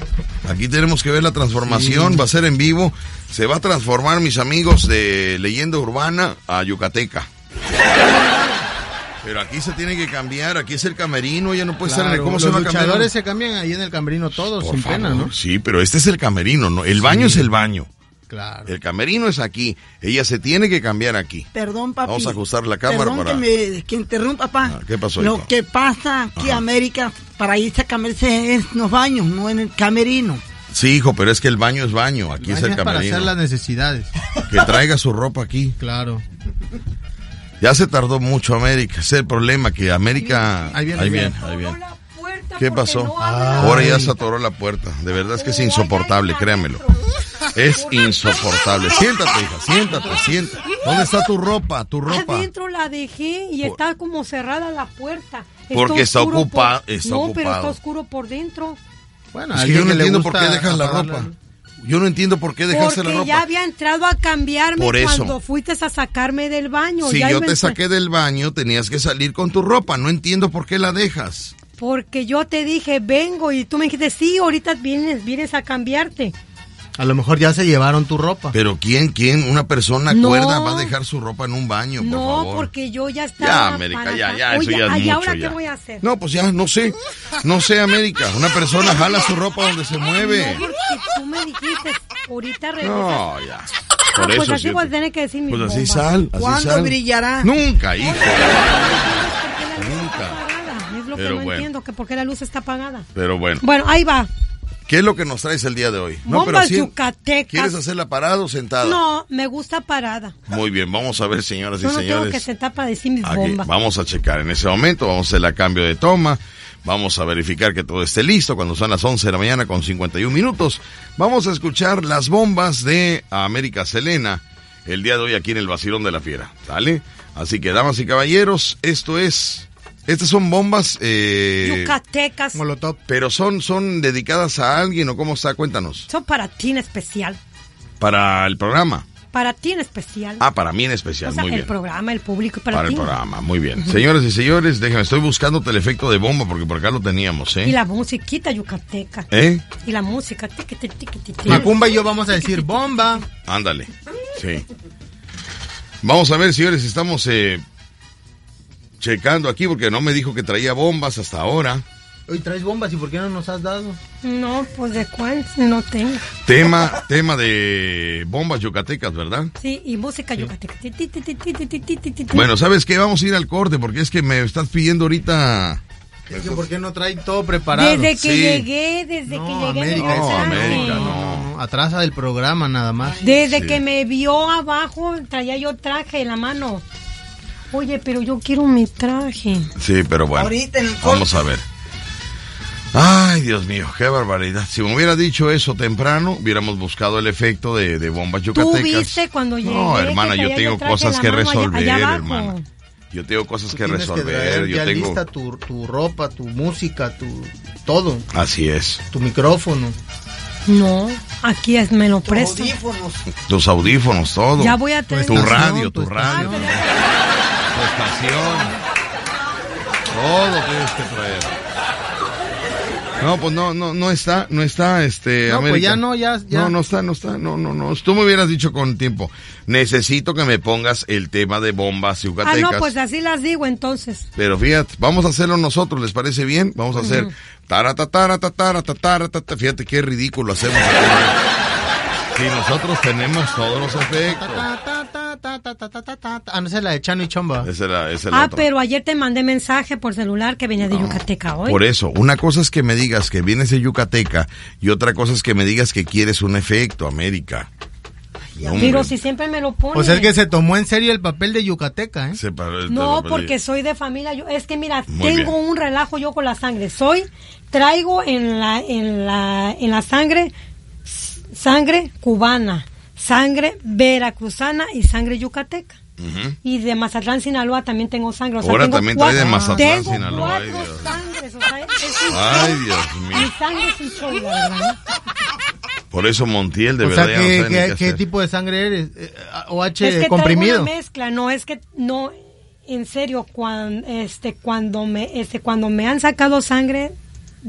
Aquí tenemos que ver la transformación. Va a ser en vivo. Se va a transformar, mis amigos de Leyenda Urbana, a Yucateca. Pero aquí se tiene que cambiar. Aquí es el camerino. Ya no puede estar en el. Claro, ¿Cómo los se va a cambiar? luchadores se cambian ahí en el camerino todos, Por sin favor. pena, ¿no? Sí, pero este es el camerino. ¿no? El baño es el baño. Claro. El camerino es aquí. Ella se tiene que cambiar aquí. Perdón, papi. Vamos a ajustar la cámara Perdón para- que, me, que interrumpa, papá. Ah, ¿qué pasó, Lo hijo? que pasa aquí Ajá. América, para irse a cambiarse es en los baños, no en el camerino. Sí, hijo, pero es que el baño es baño. Aquí es Baño el es para camerino. hacer las necesidades. Que traiga su ropa aquí. Claro. Ya se tardó mucho América. Ese es el problema, que América... Ahí viene, ahí viene, ahí ¿Qué pasó? no Ah. Ahora ya se atoró la puerta. De verdad es que es insoportable, créamelo. Es insoportable. Siéntate, hija, siéntate, siéntate. ¿Dónde está tu ropa? Tu ropa. Adentro la dejé y Por- está como cerrada la puerta. Porque está ocupa- por- está no, pero ocupado. está oscuro por dentro. Bueno, Es que yo no entiendo por qué dejas la ropa. Yo no entiendo por qué dejaste Porque la ropa. ya había entrado a cambiarme Por eso. cuando fuiste a sacarme del baño. Si Ya yo te saqué del baño, tenías que salir con tu ropa. No entiendo por qué la dejas. Porque yo te dije, vengo, y tú me dijiste, sí, ahorita vienes, vienes a cambiarte. A lo mejor ya se llevaron tu ropa. Pero ¿quién, quién, una persona No. cuerda va a dejar su ropa en un baño, por no, favor? porque yo ya Ya, estaba. América, para ya, ya, eso ya es ay, mucho, ahora ya. qué voy a hacer? No, pues ya, no sé. No sé, América. Una persona jala su ropa donde se mueve. No, porque tú me dijiste, ahorita regresas. No, ya. Ah, Por pues eso así sí. voy a tener que decir mi Pues así sal, así ¿Cuándo sal. brillará? Nunca, hijo. ¿Por qué la luz está Nunca. Es lo Pero que no bueno. entiendo, que por qué la luz está apagada. Pero bueno, Bueno, ahí va. ¿Qué es lo que nos traes el día de hoy? Bombas sí- yucatecas. ¿Quieres hacerla parada o sentada? No, me gusta parada. Muy bien, vamos a ver, señoras y Yo no tengo señores. que sentar para decir mis Aquí, bombas. vamos a checar en ese momento, vamos a hacer la cambio de toma, vamos a verificar que todo esté listo cuando son las 11 de la mañana con 51 minutos. Vamos a escuchar las bombas de América Selena el día de hoy aquí en el Vacilón de la Fiera, ¿sale? Así que, damas y caballeros, esto es... Estas son bombas... Eh, Yucatecas. Molotov. pero son, son dedicadas a alguien o cómo está, cuéntanos. Son para ti en especial. Para el programa. Para ti en especial. Ah, para mí en especial, o sea, muy el bien. programa, el público y para, Para ti. el programa, muy bien. Señores y señores, déjenme, estoy buscando el efecto de bomba porque por acá lo teníamos, Y ¿eh? la musiquita yucateca. ¿Eh? Y la música. tiqui, tiqui, tiqui. Macumba y yo vamos a decir bomba. Ándale. Sí. Vamos a ver, señores, estamos eh, checando aquí porque no me dijo que traía bombas hasta ahora. Hoy traes bombas y por qué no nos has dado? No, pues de cuál no tengo. Tema, tema de bombas yucatecas, ¿verdad? Sí, y música sí. yucateca. Bueno, ¿sabes qué? Vamos a ir al corte porque es que me estás pidiendo ahorita. ¿por qué no traen todo preparado? Desde que llegué, desde que llegué. América, no, América, no. Atrasa del programa nada más. Desde que me vio abajo, traía yo traje en la mano. Oye, pero yo quiero mi traje. Sí, pero bueno. Ahorita en el Vamos a ver. Ay, Dios mío, qué barbaridad. Si me hubiera dicho eso temprano, hubiéramos buscado el efecto de, de bombas Tú yucatecas. viste cuando llegué. No, hermana, yo tengo cosas que allá- resolver, allá abajo. hermana. Yo tengo cosas que resolver. Yo ya tengo. lista tu, tu ropa, tu música, tu todo, Así es. tu micrófono. No, aquí es, me lo presto. audífonos. Tus audífonos, todo. Ya voy a tener. Tu radio, tu tu radio. Tu estación. Todo tienes que traer. No, pues no, no, no está, no está, este, No, pues América. ya no, ya- ya. No, no está, no está, no, no, no. Tú me hubieras dicho con tiempo, necesito que me pongas el tema de bombas Ah, yucatecas. no, pues así las digo entonces. Pero fíjate, vamos a hacerlo nosotros, ¿les parece bien? Vamos a hacer taratataratatataratatata. Fíjate qué ridículo hacemos aquí. Si nosotros tenemos todos los efectos ta. Ah, no, esa la de Chano y Chomba. Ah, pero ayer te mandé mensaje por celular que venía de no, Yucateca hoy. Por eso, una cosa es que me digas que vienes de Yucateca y otra cosa es que me digas que quieres un efecto, América. Pero si siempre me lo ponen. O sea, es que se tomó en serio el papel de Yucateca, ¿eh? No, porque soy de familia. Yo, es que mira, tengo un relajo yo con la sangre. Soy, traigo en la, en la, en la sangre, sangre cubana sangre veracruzana y sangre yucateca. Ujú. Y de Mazatlán, Sinaloa también tengo sangre. O sea, Ahora tengo también trae de Mazatlán, tengo Sinaloa, ay, cuatro Dios. sangres. O sea, es un Ay. Dios mío. Mi sangre es un show, la verdad. Por eso Montiel, de o verdad, sea, ya no ¿qué, qué- tipo de sangre eres? ¿OH es que comprimido? una mezcla, no, es que no, en serio, cuando, este, cuando me, este, cuando me han sacado sangre,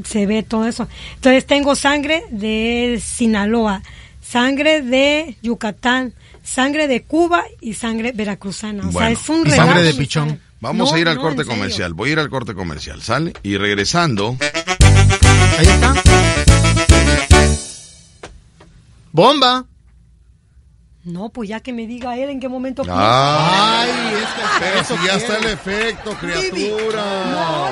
se ve todo eso. Entonces tengo sangre de Sinaloa, sangre de Yucatán, sangre de Cuba y sangre veracruzana. O Bueno, sea, es un y sangre de pichón. Vamos No, a ir al no, corte comercial. Voy a ir al corte comercial, ¿sale? Y regresando, Ahí está. ¡Bomba! No, pues ya que me diga él en qué momento. Ah. ¡Ay! Es que ya está el efecto, criatura.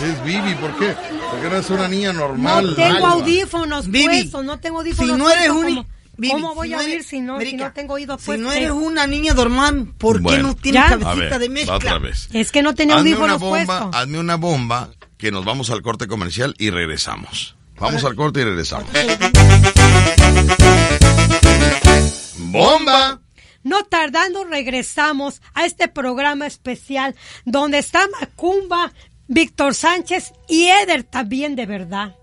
Es Vivi, ¿por qué? Porque no es una niña normal. No tengo audífonos Vivi, puestos, no tengo audífonos Si no eres un... ¿cómo- Vivi, ¿Cómo voy si a no oír si no, si no tengo oídos Si puestos? no eres una niña normal, ¿por Bueno. qué no tienes Ya. Cabecita ver, de mezcla? otra vez. Es que no tenía audífonos bomba, puestos. hazme una bomba que nos vamos al corte comercial y regresamos. Vamos al corte y regresamos. ¡Bomba! No tardando regresamos a este programa especial donde está Macumba, Víctor Sánchez y Eder también de verdad.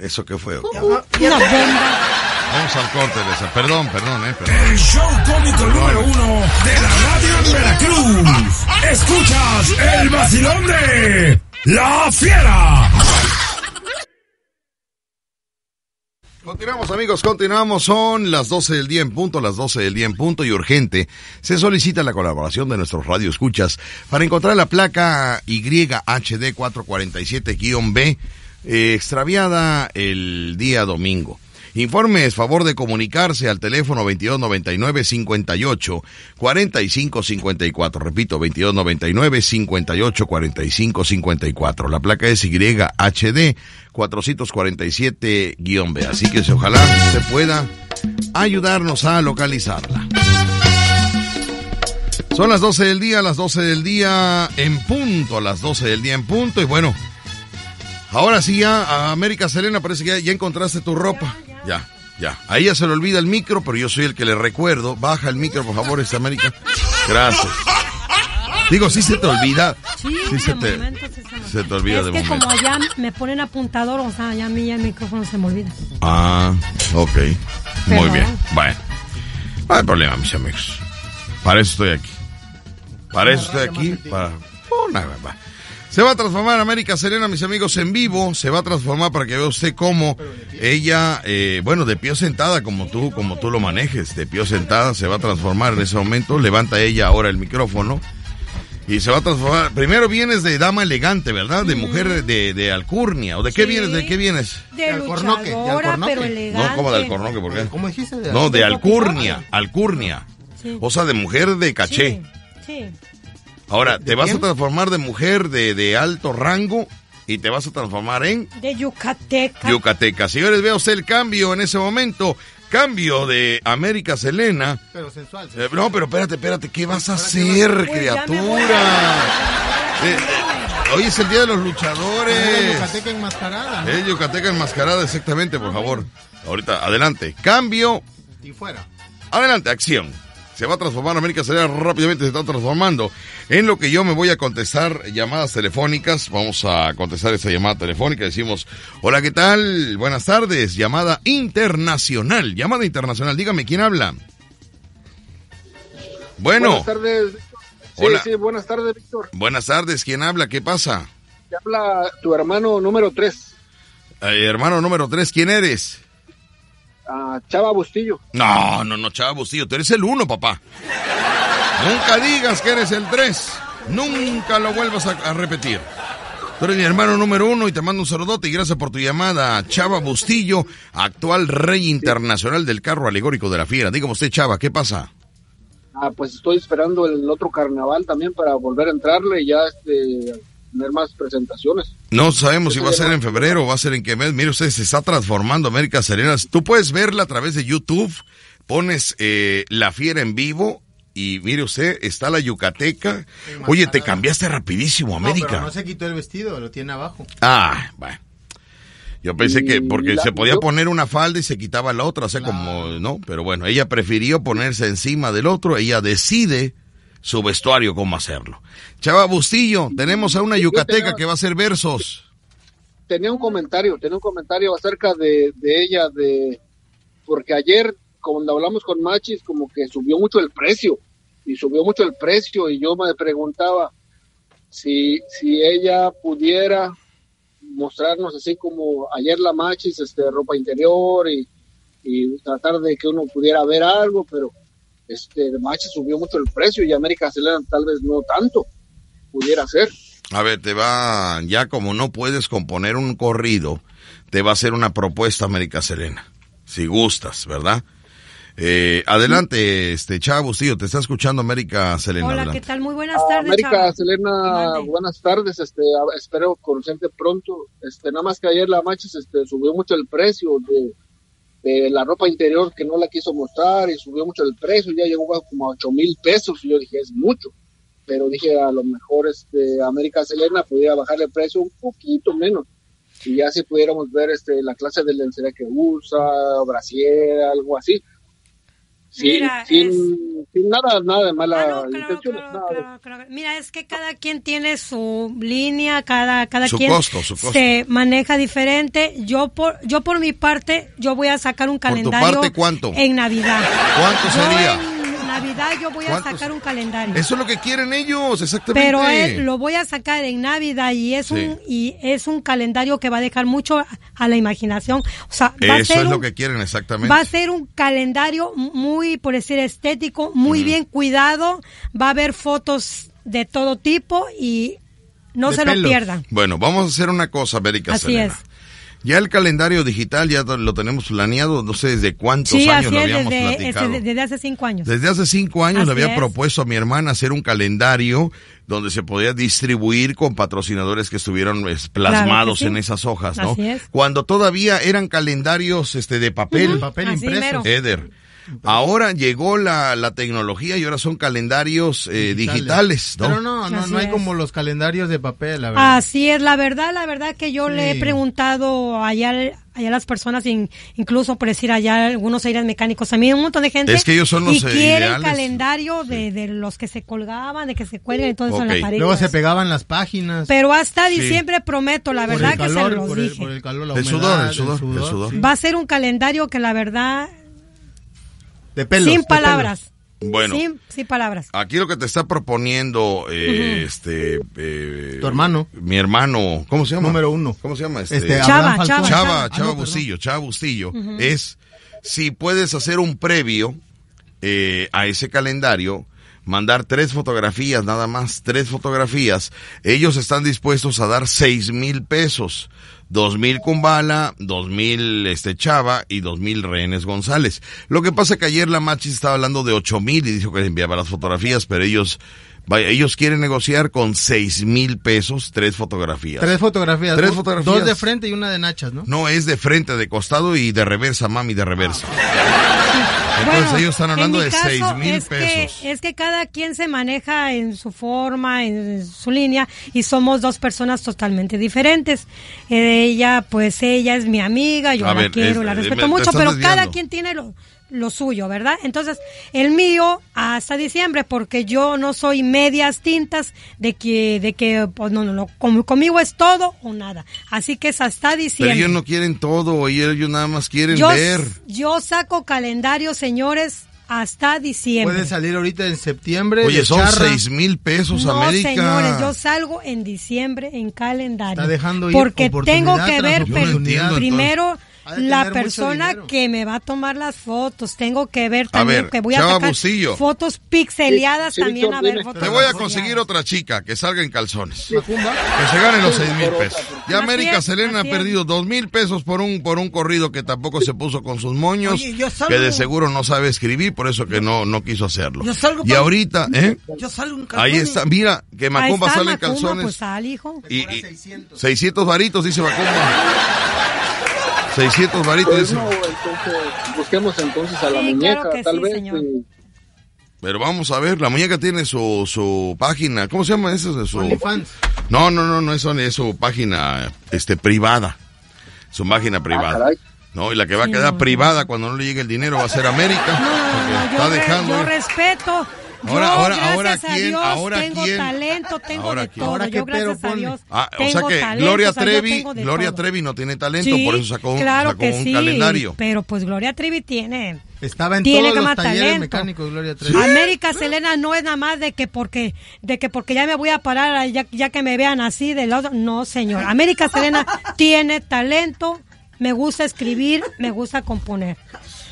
¿Eso qué fue? Una bomba. Vamos al corte de esa. Perdón, perdón, eh. Perdón. El show cómico número uno de la radio en Veracruz. Escuchas el vacilón de La Fiera. Continuamos amigos, continuamos, son las 12 del día en punto, las 12 del día en punto y urgente. Se solicita la colaboración de nuestros radioescuchas para encontrar la placa YHD 447-B eh, extraviada el día domingo. Informes, favor de comunicarse al teléfono 2299 58 45 54. Repito, 2299 58 45 54. La placa es YHD 447-B. Así que ojalá se pueda ayudarnos a localizarla. Son las 12 del día, las 12 del día en punto, las 12 del día en punto. Y bueno, ahora sí ya, a América Selena, parece que ya, ya encontraste tu ropa. Ya, ya. A ella se le olvida el micro, pero yo soy el que le recuerdo. Baja el micro, por favor, esta América. Gracias. Digo, sí se te olvida. Sí, Sí se te, se se te olvida es de que momento. como allá me ponen apuntador, o sea, ya a mí ya el micrófono se me olvida. Ah, ok. Muy bien. Bueno. No hay problema, mis amigos. Para eso estoy aquí. Para eso estoy aquí. Para... Oh, nada, va. Se va a transformar América Serena, mis amigos, en vivo. Se va a transformar para que vea usted cómo ella, eh, bueno, de pie sentada, como tú, como tú lo manejes, de pie sentada, se va a transformar en ese momento. Levanta ella ahora el micrófono. Y se va a transformar. Primero vienes de dama elegante, ¿verdad? De mujer de, de alcurnia. ¿O de qué Sí. vienes? ¿De qué vienes? De alcornoque, de alcornoque. pero elegante. No, como de alcornoque, ¿por qué? ¿Cómo dijiste? De- No, de ¿De alcurnia, alcurnia. Sí. O sea, de mujer de caché. Sí, sí. Ahora, te vas a transformar de mujer de, de alto rango y te vas a transformar en De Yucateca. Yucateca. Señores, vea usted el cambio en ese momento. Cambio de América Selena. Pero sensual. Eh, no, pero espérate, espérate, ¿qué vas a hacer, Pues criatura? Eh, hoy es el día de los luchadores. Yucateca enmascarada. ¿no? Eh, Yucateca enmascarada, exactamente, por favor. Ahorita, adelante. Cambio Y fuera. Adelante, acción. Se va a transformar América rápidamente, se está transformando. En lo que yo me voy a contestar llamadas telefónicas, vamos a contestar esa llamada telefónica. Decimos, hola, ¿qué tal? Buenas tardes. Llamada internacional. Llamada internacional. Dígame, ¿quién habla? Bueno, Buenas tardes, Víctor. Sí, Hola. sí, buenas tardes, Víctor. buenas tardes. ¿Quién habla? ¿Qué pasa? Te habla tu hermano número 3, Eh, hermano número tres, ¿quién eres? Chava Bustillo. No, no, no, chava Bustillo, tú eres el uno, papá. Nunca digas que eres el tres. Nunca lo vuelvas a, a repetir. Tú eres mi hermano número uno y te mando un saludote y gracias por tu llamada, Chava Bustillo, actual rey internacional del carro alegórico de la fiera. Dígame usted, Chava, ¿qué pasa? Ah, pues estoy esperando el otro carnaval también para volver a entrarle y ya este, tener más presentaciones. No sabemos si va a ser en febrero o va a ser en qué mes. Mire usted, se está transformando América Serena. Tú puedes verla a través de YouTube. Pones eh, La Fiera en vivo y mire usted, está la Yucateca. Oye, te cambiaste rapidísimo, No, América. pero no se quitó el vestido, lo tiene abajo. Ah, bueno. Yo pensé que, porque la- se podía yo- poner una falda y se quitaba la otra, o sea, como, ¿no? Pero bueno, ella prefirió ponerse encima del otro, ella decide su vestuario cómo hacerlo. Chava Bustillo, tenemos a una yucateca que va a hacer versos. Tenía un comentario, tenía un comentario acerca de, de ella, de porque ayer cuando hablamos con Machis como que subió mucho el precio y subió mucho el precio y yo me preguntaba si, si ella pudiera mostrarnos así como ayer la Machis, este, ropa interior y, y tratar de que uno pudiera ver algo, pero este Machis subió mucho el precio y América Selena tal vez no tanto, pudiera ser. A ver, te va, ya como no puedes componer un corrido, te va a hacer una propuesta América Serena, si gustas, ¿verdad? Eh, adelante, este Chava Bustillo, te está escuchando América Selena. Hola, adelante. ¿qué tal? Muy buenas tardes, América. Selena, buenas tardes, este, espero conocerte pronto. Este, nada más que ayer la Machis este, subió mucho el precio de, la ropa interior que no la quiso mostrar y subió mucho el precio, ya llegó como a ocho mil pesos y yo dije es mucho, pero dije a lo mejor este América Selena pudiera bajarle el precio un poquito menos y ya si pudiéramos ver este la clase de lencería que usa, brasier, algo así. Sin, Mira, sin, es- sin nada, nada de mala Ah, no, claro, intención. claro, claro, claro. Mira, es que cada quien tiene su línea, cada, cada Su quien costo, su costo. se maneja diferente. Yo por, yo por mi parte, yo voy a sacar un Por tu calendario parte, ¿cuánto? en Navidad. ¿Cuánto Yo sería? Navidad yo voy a sacar un calendario. Eso es lo que quieren ellos, exactamente. Pero él lo voy a sacar en Navidad y es Sí. un y es un calendario que va a dejar mucho a, a la imaginación. O sea, va a Eso ser es un, lo que quieren, exactamente. Va a ser un calendario muy, por decir, estético, muy bien cuidado. Va a haber fotos de todo tipo y no De se lo pelos. pierdan. Bueno, vamos a hacer una cosa, América Así Selena. es. Ya el calendario digital ya lo tenemos planeado, no sé desde cuántos Sí, años lo habíamos desde, platicado. este, desde hace cinco años. Desde hace cinco años le había es. propuesto a mi hermana hacer un calendario donde se podía distribuir con patrocinadores que estuvieran pues, plasmados sí. en esas hojas, ¿no? Así es. Cuando todavía eran calendarios este de papel, Ujú, papel así impreso. mero. Eder. Ahora llegó la, la tecnología y ahora son calendarios eh, digitales, ¿no? Pero no, no, no hay es. como los calendarios de papel, la verdad. Así es, la verdad, la verdad que yo le he preguntado allá, allá a las personas, in- incluso por decir allá algunos aires mecánicos, también un montón de gente. Es que ellos son los, Y eh, quieren calendario de, de los que se colgaban, de que se cuelgan y todo eso en Ok. la pared. Luego se pegaban las páginas. Pero hasta Sí. diciembre prometo, la por verdad el que calor, se los por el, dije. por el calor, la El humedad, sudor, el sudor, el sudor. sí. Va a ser un calendario que la verdad, De pelos. sin de palabras. Bueno. Sin, sin palabras. Aquí lo que te está proponiendo eh, este eh, Tu hermano. mi hermano, ¿cómo se llama? Número uno. ¿Cómo se llama? Este, Este, Chava. Chava, Chava, Chava. Chava, Ah, no, Bustillo, Chava Bustillo, es si puedes hacer un previo eh, a ese calendario, mandar tres fotografías, nada más, tres fotografías, ellos están dispuestos a dar seis mil pesos. Dos mil Kumbala, dos mil este Chava y dos mil Rehenes González. Lo que pasa que ayer la Machis estaba hablando de ocho mil y dijo que enviaba las fotografías, pero ellos, vaya, ellos quieren negociar con seis mil pesos tres fotografías. Tres fotografías. Tres fotografías. Dos de frente y una de nachas, ¿no? No, es de frente, de costado y de reversa, mami, de reversa. Entonces Bueno, ellos están hablando de mi caso, seis mil es que- pesos. es que cada quien se maneja en su forma, en su línea, y somos dos personas totalmente diferentes. Ella, pues ella es mi amiga, yo A la ver, quiero, es- la eh, respeto mucho, pero desviando. cada quien tiene lo, lo suyo, ¿verdad? Entonces, el mío hasta diciembre, porque yo no soy medias tintas de que, de que, pues no, no, no, con- conmigo es todo o nada. Así que es hasta Pero diciembre. ellos no quieren todo, y ellos nada más quieren yo, ver. yo saco calendario, señores, hasta diciembre. Puede salir ahorita en septiembre. Oye, son charra. seis mil pesos, No, América. señores, yo salgo en diciembre en calendario. Está dejando ir porque tengo que ver oportunidad. per- Yo no entiendo, primero la persona que me va a tomar las fotos. Tengo que ver A también ver, que voy a sacar fotos pixeleadas Sí, también a ver fotos Te voy a conseguir otra chica que salga en calzones. Macumba. Que se gane los seis mil pesos. Ya América es, Selena ha perdido dos mil pesos por un por un corrido que tampoco se puso con sus moños, Oye, yo salgo- que de seguro no sabe escribir, por eso que no no quiso hacerlo. Yo salgo y ahorita, ¿eh? Yo salgo un Ahí calzón y- está, mira, que Ahí Macumba sale en calzones. Pues sal, hijo. y, y 600 varitos, dice Macumba. 600 varitos, Pues no, entonces, busquemos entonces a la Sí, muñeca, claro tal sí, vez. señor. y- Pero vamos a ver, la muñeca tiene su, su página. ¿Cómo se llama eso? Su... OnlyFans. No, no, no, no, eso es su página este, privada. Su página privada. caray. no, y la que va a Sí, quedar no, privada cuando no le llegue el dinero va a ser América. No, no, está re- dejando. yo respeto. Ahora, yo, ahora, gracias ahora a quién, Dios, ahora tengo quién. talento, tengo Ahora de quién. todo. Ahora yo gracias a. Dios Ah, o tengo sea que talento, Gloria o sea, yo Trevi, tengo Gloria todo. Trevi no tiene talento, Sí, por eso sacó, un- claro sacó que un sí, calendario. Pero pues Gloria Trevi tiene. Estaba en Tiene todos que los más talleres talento. mecánicos, Gloria Trevi. América Selena no es nada más de que porque de que porque ya me voy a parar ya, ya que me vean así del lado. No, señor. América Selena tiene talento, me gusta escribir, me gusta componer.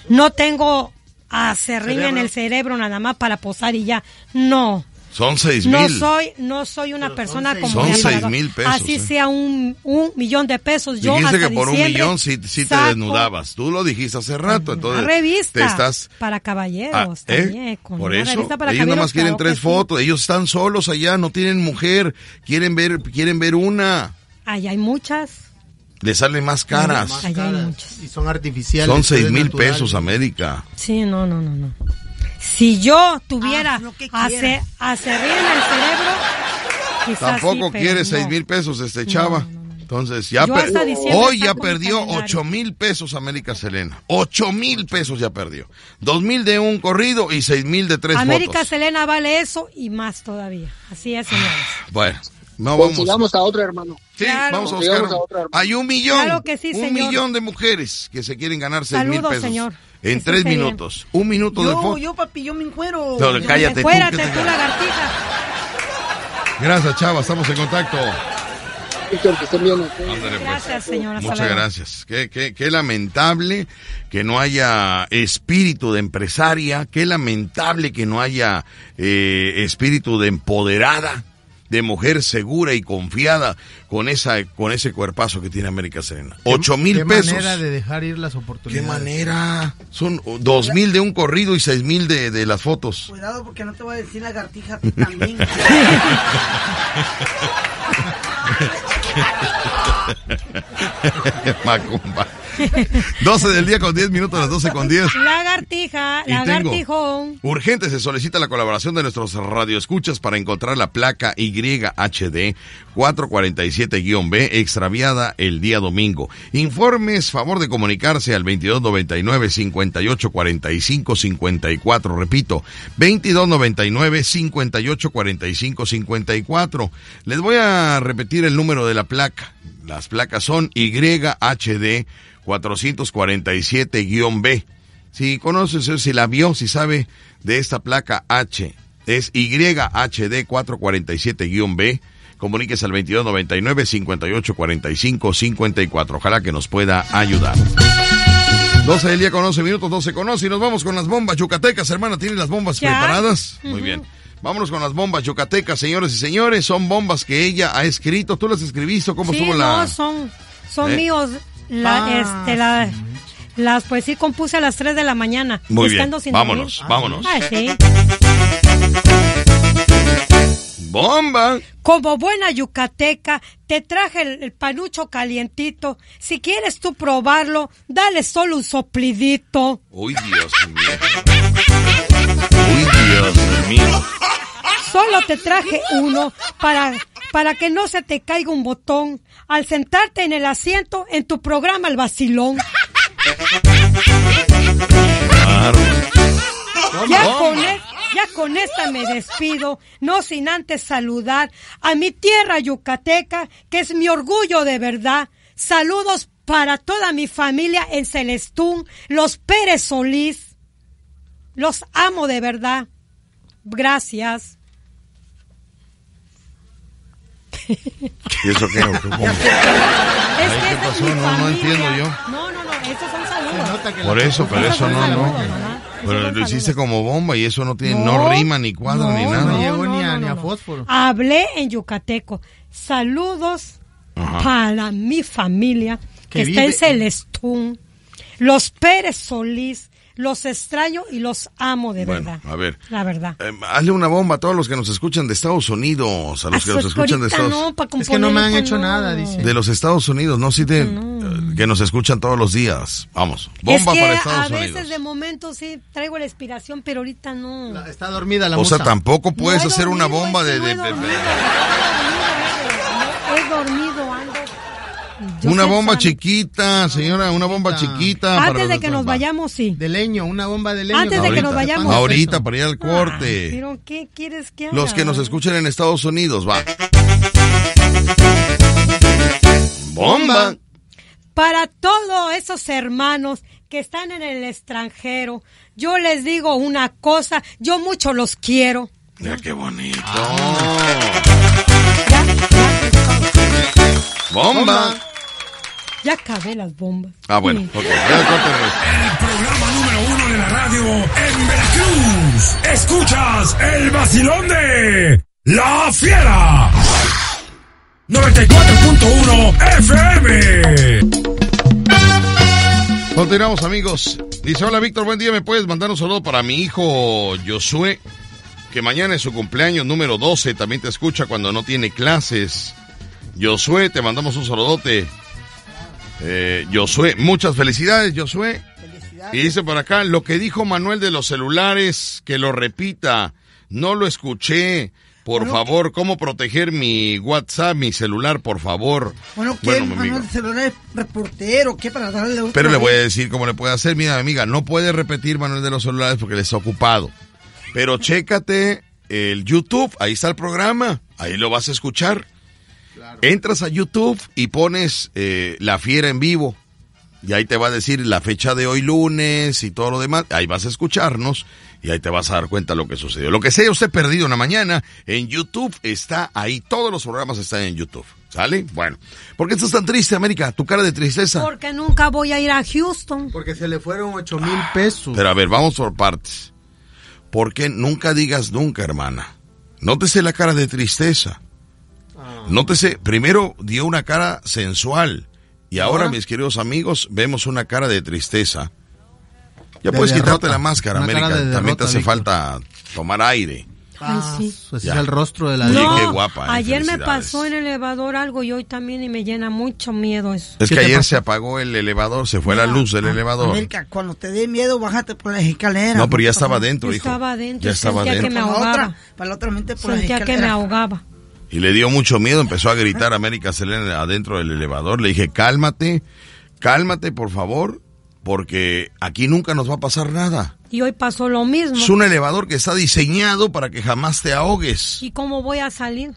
No tengo acerrín en el cerebro nada más para posar y ya. No. Son seis No mil. soy, no soy una persona seis- como Son seis mil pesos, Así eh. sea un, un millón de pesos. Yo dijiste hasta que por un millón sí, sí te desnudabas. Tú lo dijiste hace rato, entonces Una revista te estás para Ah, caballeros ¿eh? también. con Por una eso, revista para ellos nada más quieren claro tres que sí. fotos. Ellos están solos allá, no tienen mujer. Quieren ver, quieren ver una. Ahí hay muchas. Le salen más caras. Más Allá hay caras. muchos. Y son artificiales. Son se seis mil pesos, América. Sí, no, no, no, no. Si yo tuviera Haz lo que ace- quieras. acerrín en el cerebro, quizás Tampoco sí, quiere no. seis mil pesos este chava. Entonces, ya per- hoy ya perdió. 8 mil pesos América Selena. 8 mil pesos ya perdió. 2 mil de un corrido y 6 mil de tres América. Selena vale eso y más todavía. Así es, señores. Bueno, no vamos. a otra, hermano. Sí, Claro. vamos a buscar. a otra, hermano. Hay un millón. Claro que sí, un señor. millón de mujeres que se quieren ganar 6 mil pesos. señor. En Que tres bien. minutos. Un minuto de Yo, foto. yo, papi, yo me encuero. No, cállate tú, Fuérate que te- tú, lagartija. Gracias, Chava. Estamos en contacto. Víctor, que estén bien. ¿ok? Ándale, pues. Gracias, señora. Muchas luego. gracias. Qué, qué, qué lamentable que no haya espíritu de empresaria, qué lamentable que no haya eh, espíritu de empoderada, de mujer segura y confiada con esa con ese cuerpazo que tiene América Serena. Ocho mil Qué pesos. manera de dejar ir las ¿Qué oportunidades. manera? Son dos mil de un corrido y seis mil de, de las fotos. Cuidado porque no te voy a decir lagartija a ti también. Macumba. 12 del día con 10 minutos, las 12 con 10. Lagartija, Y tengo- lagartijón. Urgente se solicita la colaboración de nuestros radioescuchas para encontrar la placa YHD 447-B extraviada el día domingo. Informes, favor de comunicarse al 2299-5845-54. Repito, 2299-5845-54. Les voy a repetir el número de la placa. Las placas son YHD 447-B. Si conoces, si la vio, si sabe de esta placa H, es YHD 447-B, comuníquese al 2299-5845-54. Ojalá que nos pueda ayudar. 12 del día con 11 minutos, 12 con 11 y nos vamos con las bombas yucatecas, hermana. ¿Tienes las bombas Ya. preparadas? Muy bien. Vámonos con las bombas yucatecas, señores y señores. Son bombas que ella ha escrito. ¿Tú las escribiste? o ¿Cómo Sí, estuvo la...? no, son, son ¿Eh? míos. La, Ah, este, la, las pues sí compuse a las 3 de la mañana. Muy bien. sin Vámonos, dormir. vámonos. Ay, sí. ¡Bomba! Como buena yucateca, te traje el, el panucho calientito. Si quieres tú probarlo, dale solo un soplidito. Uy, Dios mío. Uy, Dios mío. Solo te traje uno para, para que no se te caiga un botón al sentarte en el asiento en tu programa El Vacilón. Claro. Ya con, e- ya con esta me despido, no sin antes saludar a mi tierra yucateca, que es mi orgullo de verdad. Saludos para toda mi familia en Celestún, los Pérez Solís. Los amo de verdad. Gracias. ¿Y eso qué? ¿O ¿Cómo? Es que ¿qué es pasó? mi No, no entiendo yo. No, no, no, estos son saludos. Por eso, pero eso no, no. Pero Esos lo hiciste como bomba y eso no tiene, no, No, rima ni cuadra ni no, nada. No llegó no, ni a, no, ni a no. fósforo. Hablé en yucateco. Saludos Ajá. para mi familia que, Que está en Celestún. Los Pérez Solís. Los extraño y los amo de Bueno, verdad. a ver. La verdad. Eh, hazle una bomba a todos los que nos escuchan de Estados Unidos, a los que Ah, nos pues, escuchan de Estados no, pa' Es que no me han hecho no. nada, dice. de los Estados Unidos, no sí de eh, que nos escuchan todos los días. Vamos, bomba es que para a Estados veces Unidos. de momento sí traigo la inspiración, pero ahorita no. La- Está dormida la O sea, tampoco puedes No hacer una bomba de, que no de- dormido, de- no he dormido, ando. Yo una bomba san- chiquita, señora, una bomba chiquita. para Antes de que nos va. vayamos, sí. De leño, una bomba de leño. Antes de que nos vayamos. Ahorita para ir al corte. Pero ¿qué quieres que haga? Los que nos escuchan en Estados Unidos, va. Bomba. Para todos esos hermanos que están en el extranjero, yo les digo una cosa, yo mucho los quiero. Mira qué bonito. Ya, ya, Bomba. Ya acabé las bombas. Ah, bueno, Sí. ok. El programa número uno de la radio en Veracruz. Escuchas el vacilón de La Fiera. 94.1 FM. Continuamos, amigos. Dice, hola, Víctor, buen día. ¿Me puedes mandar un saludo para mi hijo Josué? Que mañana es su cumpleaños número 12. También te escucha cuando no tiene clases. Josué, te mandamos un saludote. Eh, Josué, muchas felicidades, Josué. Y dice por acá, lo que dijo Manuel de los celulares, que lo repita. No lo escuché. Por Bueno, favor, ¿cómo proteger mi WhatsApp, mi celular, por favor? Bueno, ¿qué Bueno, amigo. de celular es reportero? ¿Qué para darle otra Pero le voy a decir cómo le puede hacer. Mira, amiga, no puede repetir manual de los celulares porque le está ocupado. Pero chécate el YouTube, ahí está el programa, ahí lo vas a escuchar. Entras a YouTube y pones eh, La Fiera en vivo. Y ahí te va a decir la fecha de hoy lunes y todo lo demás. Ahí vas a escucharnos y ahí te vas a dar cuenta de lo que sucedió. Lo que sea usted perdido en la mañana, en YouTube está ahí. Todos los programas están en YouTube. ¿Sale? Bueno. ¿Por qué estás tan triste, América? Tu cara de tristeza. Porque nunca voy a ir a Houston. Porque se le fueron 8 mil pesos. Pero a ver, vamos por partes. ¿Por qué nunca digas nunca, hermana? Nótese la cara de tristeza. Nótese, primero dio una cara sensual. Y ahora, Ahora. mis queridos amigos, vemos una cara de tristeza. Ya De puedes derrota. quitarte la máscara, Una América. de También te hace falta tomar aire. Ay, sí. Pues Ya. es el rostro de la Oye, No, qué guapa, eh, ayer me pasó en el elevador algo y hoy también y me llena mucho miedo eso. Es ¿Qué que ayer pasó? se apagó el elevador, se fue la luz del elevador. América, cuando te dé miedo, bájate por las escaleras. No, pero ya estaba dentro, hijo. estaba adentro Ya y estaba sentía que dentro. me Para la otra, ahogaba. para la otra mente por las Sentía que me escaleras. ahogaba. Y le dio mucho miedo, empezó a gritar América Selena adentro del elevador. Le dije, cálmate, cálmate, por favor, porque aquí nunca nos va a pasar nada. Y hoy pasó lo mismo. Es un elevador que está diseñado para que jamás te ahogues. ¿Y cómo voy a salir?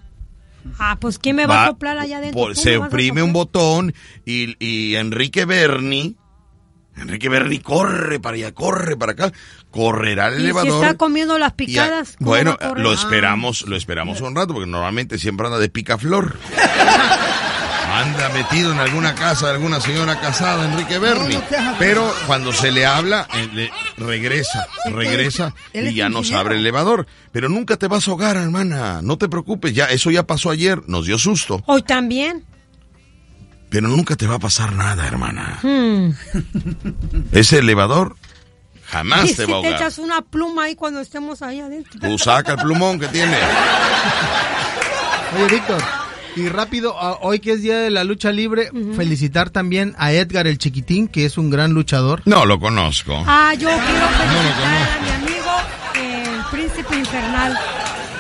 Ah, pues ¿quién me va, Va- a soplar allá adentro? por- ¿Tú se a oprime un botón y, y Enrique Berni, Enrique Berni corre para allá, corre para acá, correrá el Y si elevador. está comiendo las a- picadas, ¿cómo bueno, lo Ah. esperamos, lo esperamos un rato, porque normalmente siempre anda de picaflor. Anda metido en alguna casa de alguna señora casada, Enrique Berni. Pero cuando se le habla, eh, le- regresa, regresa y ya nos abre el elevador. Pero nunca te vas a ahogar, hermana. No te preocupes, ya eso ya pasó ayer, nos dio susto. Hoy también. Pero nunca te va a pasar nada, hermana. Hmm. Ese elevador jamás y te si va a te ahogar. echas una pluma ahí cuando estemos ahí adentro. Tú saca el plumón que tiene. Oye, Víctor, y rápido, hoy que es Día de la Lucha Libre, felicitar también a Edgar el Chiquitín, que es un gran luchador. No lo conozco. Ah, yo quiero felicitar a mi amigo, el príncipe infernal.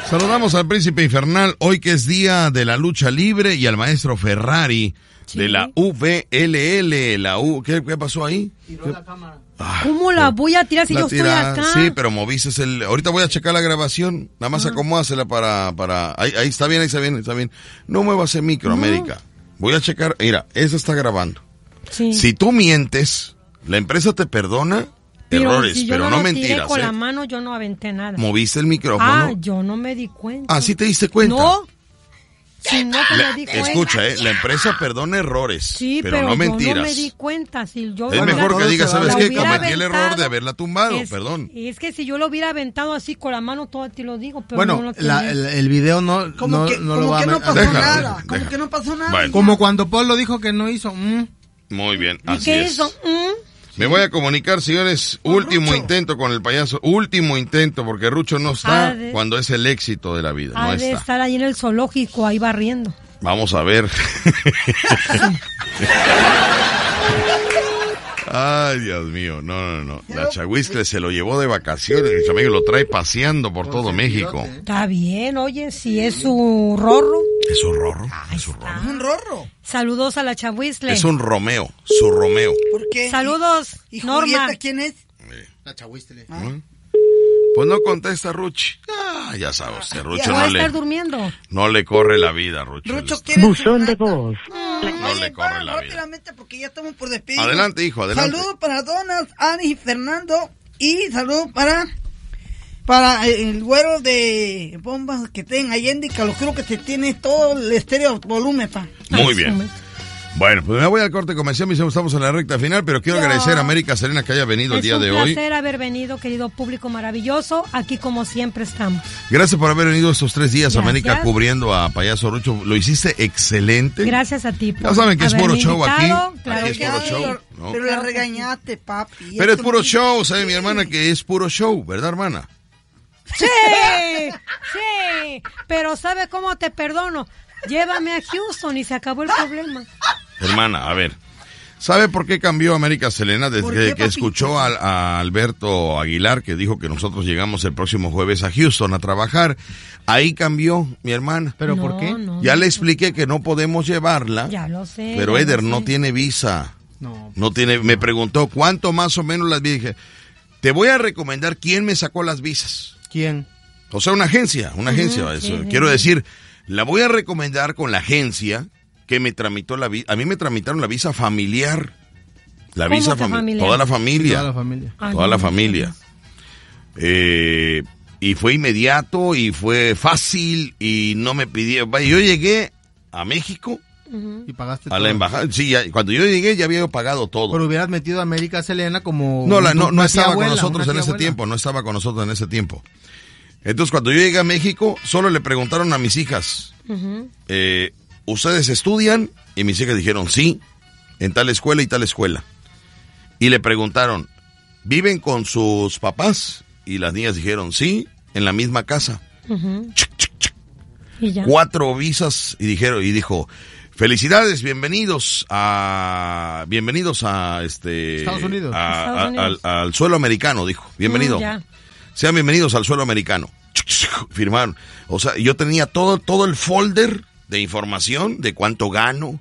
Saludamos al príncipe infernal hoy que es día de la lucha libre y al maestro Ferrari de la VLL, la U, ¿qué, qué pasó ahí? Ah, ¿Cómo la voy a tirar si la yo estoy tira- acá? Sí, pero moviste el. Ahorita voy a checar la grabación. Nada más acomódasela para. para ahí, ahí está bien, ahí está bien, está bien. No muevas el micro, América. Voy a checar. Mira, esa está grabando. Sí. Si tú mientes, la empresa te perdona Pero errores, si yo pero no, no, lo tiré mentiras. con ¿eh? la mano, yo no aventé nada. Moviste el micrófono. Ah, yo no me di cuenta. Ah, ¿sí te diste cuenta? No. Si no, que La- me di cuenta. escucha, eh, la empresa perdona errores, Sí, pero, pero, no yo mentiras. no me di cuenta. Si yo es mejor que se ¿sabes qué? Cometí el error de aventado. haberla tumbado, Es- perdón. Es que si yo lo hubiera aventado así con la mano, todo te lo digo, pero bueno, no lo la- el, el video no, Como no, que no como lo va que a no pasó Déjalo, nada. déjalo, Como que no pasó nada. Bueno. Como cuando Paul lo dijo que no hizo. mm. Muy bien, ¿Y así qué es. hizo? ¿Mm? Me voy a comunicar, señores, último intento con el payaso, último intento, porque Rucho no está de- cuando es el éxito de la vida, Ha no de está. estar ahí en el zoológico, ahí barriendo. Vamos a ver. Ay, Dios mío, no, no, no. La Chahuiscle se lo llevó de vacaciones, mis amigos, lo trae paseando por todo México. Está bien, oye, si es su rorro. Es un rorro, es un rorro. Es un rorro. Saludos a la chahuizle. Es un Romeo, su Romeo. ¿Por qué? Saludos, ¿Y, y Norma. Julieta quién es? La chahuistele. Pues no contesta Ruchi. Ah, ya sabe usted, Rucho Voy a no estar le, durmiendo. no le corre la vida, Rucho. Rucho quiere Buzón de voz. No le corre la vida. rápidamente porque ya estamos por despedir. Adelante, hijo, adelante. Saludos para Donald, Ani y Fernando. Y saludos para para el güero de bombas que tenga Allende, que lo creo que se tiene todo el estéreo volumen, pa. Muy bien. Bueno, pues me voy al corte comercial, mis amigos, estamos en la recta final, pero quiero agradecer a América Serena que haya venido el Es día un de hoy. placer haber venido, querido público maravilloso. Aquí como siempre estamos. Gracias por haber venido estos tres días, Gracias. América, cubriendo a Payaso Rucho. Lo hiciste excelente. Gracias a ti. por Ya saben que es puro show aquí. Claro Aquí es que puro show. Pero, ¿no? pero la regañaste, papi. Pero es puro show, ¿sabe mi hermana que es puro show, verdad, hermana? Sí, sí. Pero ¿sabe cómo te perdono? Llévame a Houston y se acabó el problema. Hermana, a ver. ¿Sabe por qué cambió América Selena? Desde ¿Por que, qué, que papi? escuchó a, Alberto Aguilar, que dijo que nosotros llegamos el próximo jueves a Houston a trabajar. Ahí cambió, mi hermana. ¿Pero No, por qué? no, Ya no. le expliqué que no podemos llevarla. Ya lo sé. Pero Eder no sé. tiene visa. No. No tiene, me preguntó cuánto más o menos las vi. Dije, te voy a recomendar quién me sacó las visas. ¿Quién? O sea, una agencia, una agencia. eso. sí, sí, Quiero sí. decir, la voy a recomendar con la agencia que me tramitó la visa. A mí me tramitaron la visa familiar. La ¿Cómo visa fami- familiar? Toda la familia. Toda la familia. Ah, toda no, la familia. Eh, y fue inmediato y fue fácil y no me pidieron. Vaya, Yo llegué a México, Y pagaste a la embajada. Sí, ya- cuando yo llegué ya había pagado todo. Pero hubieras metido a América Selena como. No, la- no, no estaba con nosotros en ese abuela. tiempo, no estaba con nosotros en ese tiempo. Entonces, cuando yo llegué a México, solo le preguntaron a mis hijas, eh, ¿ustedes estudian? Y mis hijas dijeron, sí, en tal escuela y tal escuela. Y le preguntaron, ¿viven con sus papás? Y las niñas dijeron, sí, en la misma casa. Ujú. Y ya. Cuatro visas y dijeron, y dijo, felicidades, bienvenidos a, bienvenidos a este, Estados Unidos. a- Estados a- Unidos. Al, al suelo americano, dijo, bienvenido. Mm, ya. Sean bienvenidos al suelo americano. Firmaron. O sea, yo tenía todo, todo el folder de información de cuánto gano,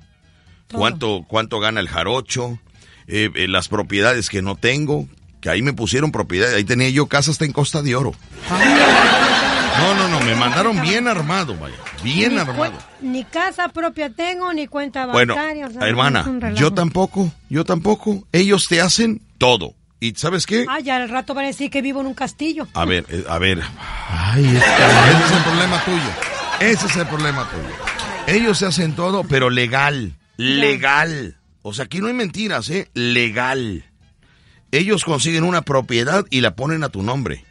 cuánto, cuánto gana el jarocho, eh, eh, las propiedades que no tengo, que ahí me pusieron propiedades, ahí tenía yo casa hasta en Costa de Oro. No, no, no, me mandaron bien armado, vaya, bien Ni armado. Ni casa propia tengo, ni cuenta Bueno, bancaria. o sea, hermana, yo tampoco, yo tampoco. Ellos te hacen todo. ¿Y sabes qué? Ah, ya al rato van a decir que vivo en un castillo. A ver, eh, a ver, Ay, es Ese es el problema tuyo. Ese es el problema tuyo. Ellos se hacen todo, pero legal. Legal. O sea, aquí no hay mentiras, ¿eh? Legal. Ellos consiguen una propiedad y la ponen a tu nombre.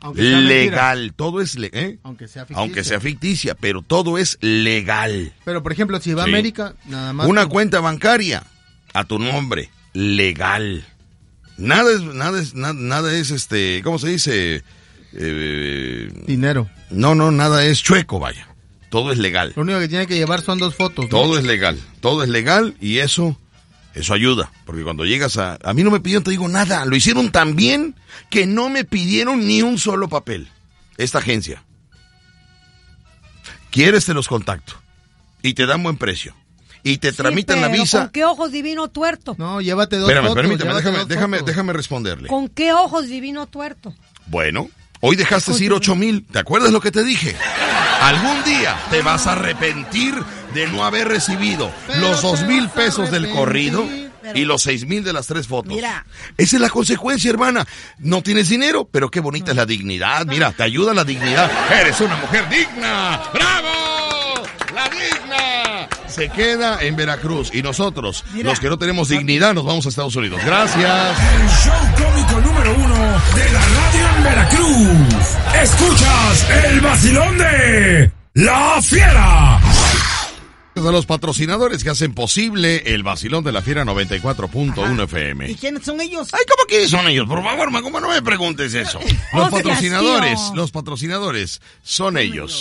Aunque sea mentira. Legal. Todo es legal. ¿eh? Aunque sea ficticia. Aunque sea ficticia, pero todo es legal. Pero, por ejemplo, si va Sí. a América, nada más. Una cuenta bancaria a tu nombre. Legal. Nada es, nada es, na- nada, es este, ¿cómo se dice? Eh, Dinero. no, no, nada es chueco, vaya. Todo es legal. Lo único que tiene que llevar son dos fotos. ¿no? Todo es legal. Todo es legal y eso, eso ayuda. Porque cuando llegas a... A mí no me pidieron, te digo, nada. Lo hicieron tan bien que no me pidieron ni un solo papel. Esta agencia. ¿Quieres te los contacto? Y te dan buen precio. Y te Sí, tramitan la visa. ¿Con qué ojos divino tuerto? No, llévate dos Espérame, fotos. permíteme, llévate déjame, dos déjame, fotos. déjame responderle. ¿Con qué ojos divino tuerto? Bueno, hoy dejaste ir ocho mil. ¿Te acuerdas lo que te dije? Algún día te vas a arrepentir de no haber recibido Pero los dos mil pesos del corrido pero- y los seis mil de las tres fotos. Mira. Esa es la consecuencia, hermana. No tienes dinero, pero qué bonita es la dignidad. Mira, te ayuda la dignidad. Eres una mujer digna. ¡Bravo! Se queda en Veracruz y nosotros, Mira. los que no tenemos dignidad, nos vamos a Estados Unidos. Gracias. El show cómico número uno de la radio en Veracruz. Escuchas el vacilón de La Fiera. A los patrocinadores que hacen posible el vacilón de la fiera 94.1 ¿Y FM. quiénes son ellos? Ay, ¿cómo que son ellos? Por favor, ma, ¿cómo no me preguntes eso? Los Oh, seas patrocinadores, los patrocinadores son ellos.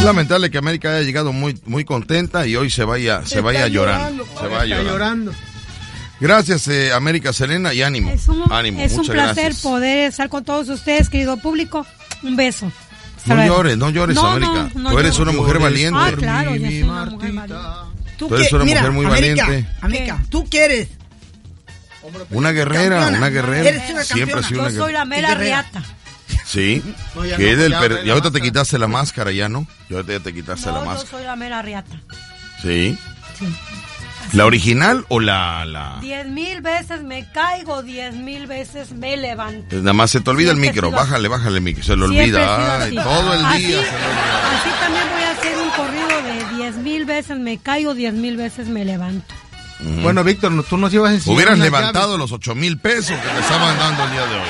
Es lamentable que América haya llegado muy, muy contenta y hoy se vaya, se vaya llorando. Se vaya llorando. llorando. Gracias, eh, América Selena, y ánimo. Es un, ánimo, es un placer gracias. poder estar con todos ustedes, querido público. Un beso. Hasta No luego. llores, no llores, No, América. no, no Tú eres lloro. una mujer Llores valiente. Ah, claro, yo soy una mujer. Tú, Tú eres una mira, mujer muy América, valiente. América, ¿tú quieres? Una guerrera, Campeona. una guerrera. Eres una Siempre sido una Yo soy la mera riata. Sí. No, ya que no, del ya per- ahorita te máscara. quitaste la máscara, ya no. Y ahorita ya te quitaste la No, yo máscara. soy la mera riata. Sí. Sí. ¿La original o la, la...? Diez mil veces me caigo, diez mil veces me levanto. Nada más se te olvida el Siempre micro, sido bájale, bájale el micro, se lo Siempre olvida. Ay, todo el Así- día. Así también voy a hacer un corrido de diez mil veces me caigo, diez mil veces me levanto. Bueno, Víctor, tú nos ibas a enseñar. Hubieras levantado los ocho mil pesos que te estaban dando el día de hoy.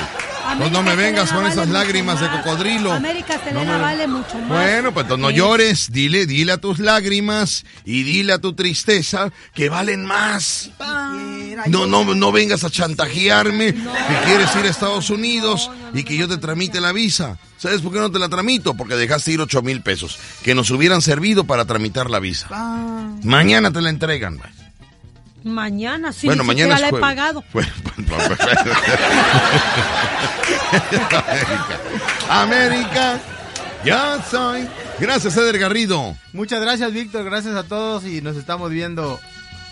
Pues no me vengas con esas vale lágrimas de cocodrilo. América Selena No me- vale mucho más. Bueno, pues no Sí. llores, dile, dile a tus lágrimas y dile a tu tristeza que valen más. No, no, no vengas a chantajearme que quieres ir a Estados Unidos y que yo te tramite la visa. ¿Sabes por qué no te la tramito? Porque dejaste ir 8 mil pesos que nos hubieran servido para tramitar la visa. Ah. Mañana te la entregan. Mañana, sí, bueno, ni mañana es la he pagado. América, ya soy. Gracias, Eder Garrido. Muchas gracias, Víctor. Gracias a todos y nos estamos viendo.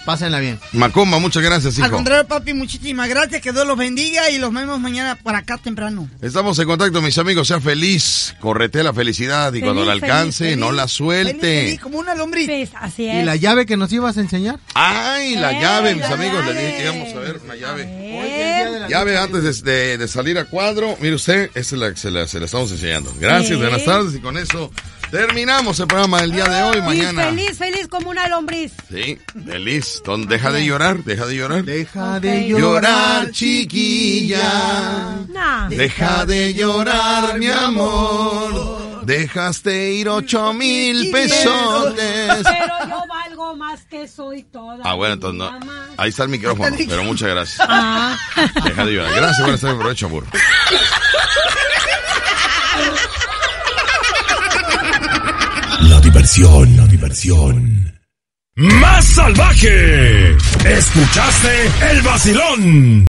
Pásenla bien. Macomba, muchas gracias, Al hijo. contrario, papi, muchísimas gracias. Que Dios los bendiga y los vemos mañana para acá temprano. Estamos en contacto, mis amigos. Sea feliz. Correte la felicidad y Feliz, cuando la alcance, feliz, no feliz. la suelte. Feliz, feliz, como una lombriz. así ¿Y la llave que nos ibas a enseñar? Ay, la Eh, llave, mis la amigos. Le dije que íbamos a ver una llave. Llave antes de, de- de salir a cuadro. Mire usted, esa es la que se la, se la estamos enseñando. Gracias, buenas tardes. Y con eso terminamos el programa del día de hoy. Y Mañana. feliz, feliz como una lombriz. Sí, feliz. Don, deja de llorar, deja de llorar. Deja de llorar, chiquilla. Nah. Deja de llorar, mi amor. Dejaste ir ocho mil pesotes. Pero yo valgo más que soy toda. Ah, bueno, entonces no. Ahí está el micrófono, pero muchas gracias. Ah. Deja de llorar. Gracias, buenas tardes, provecho, burro. La diversión, la diversión. Más salvaje. Escuchaste el vacilón.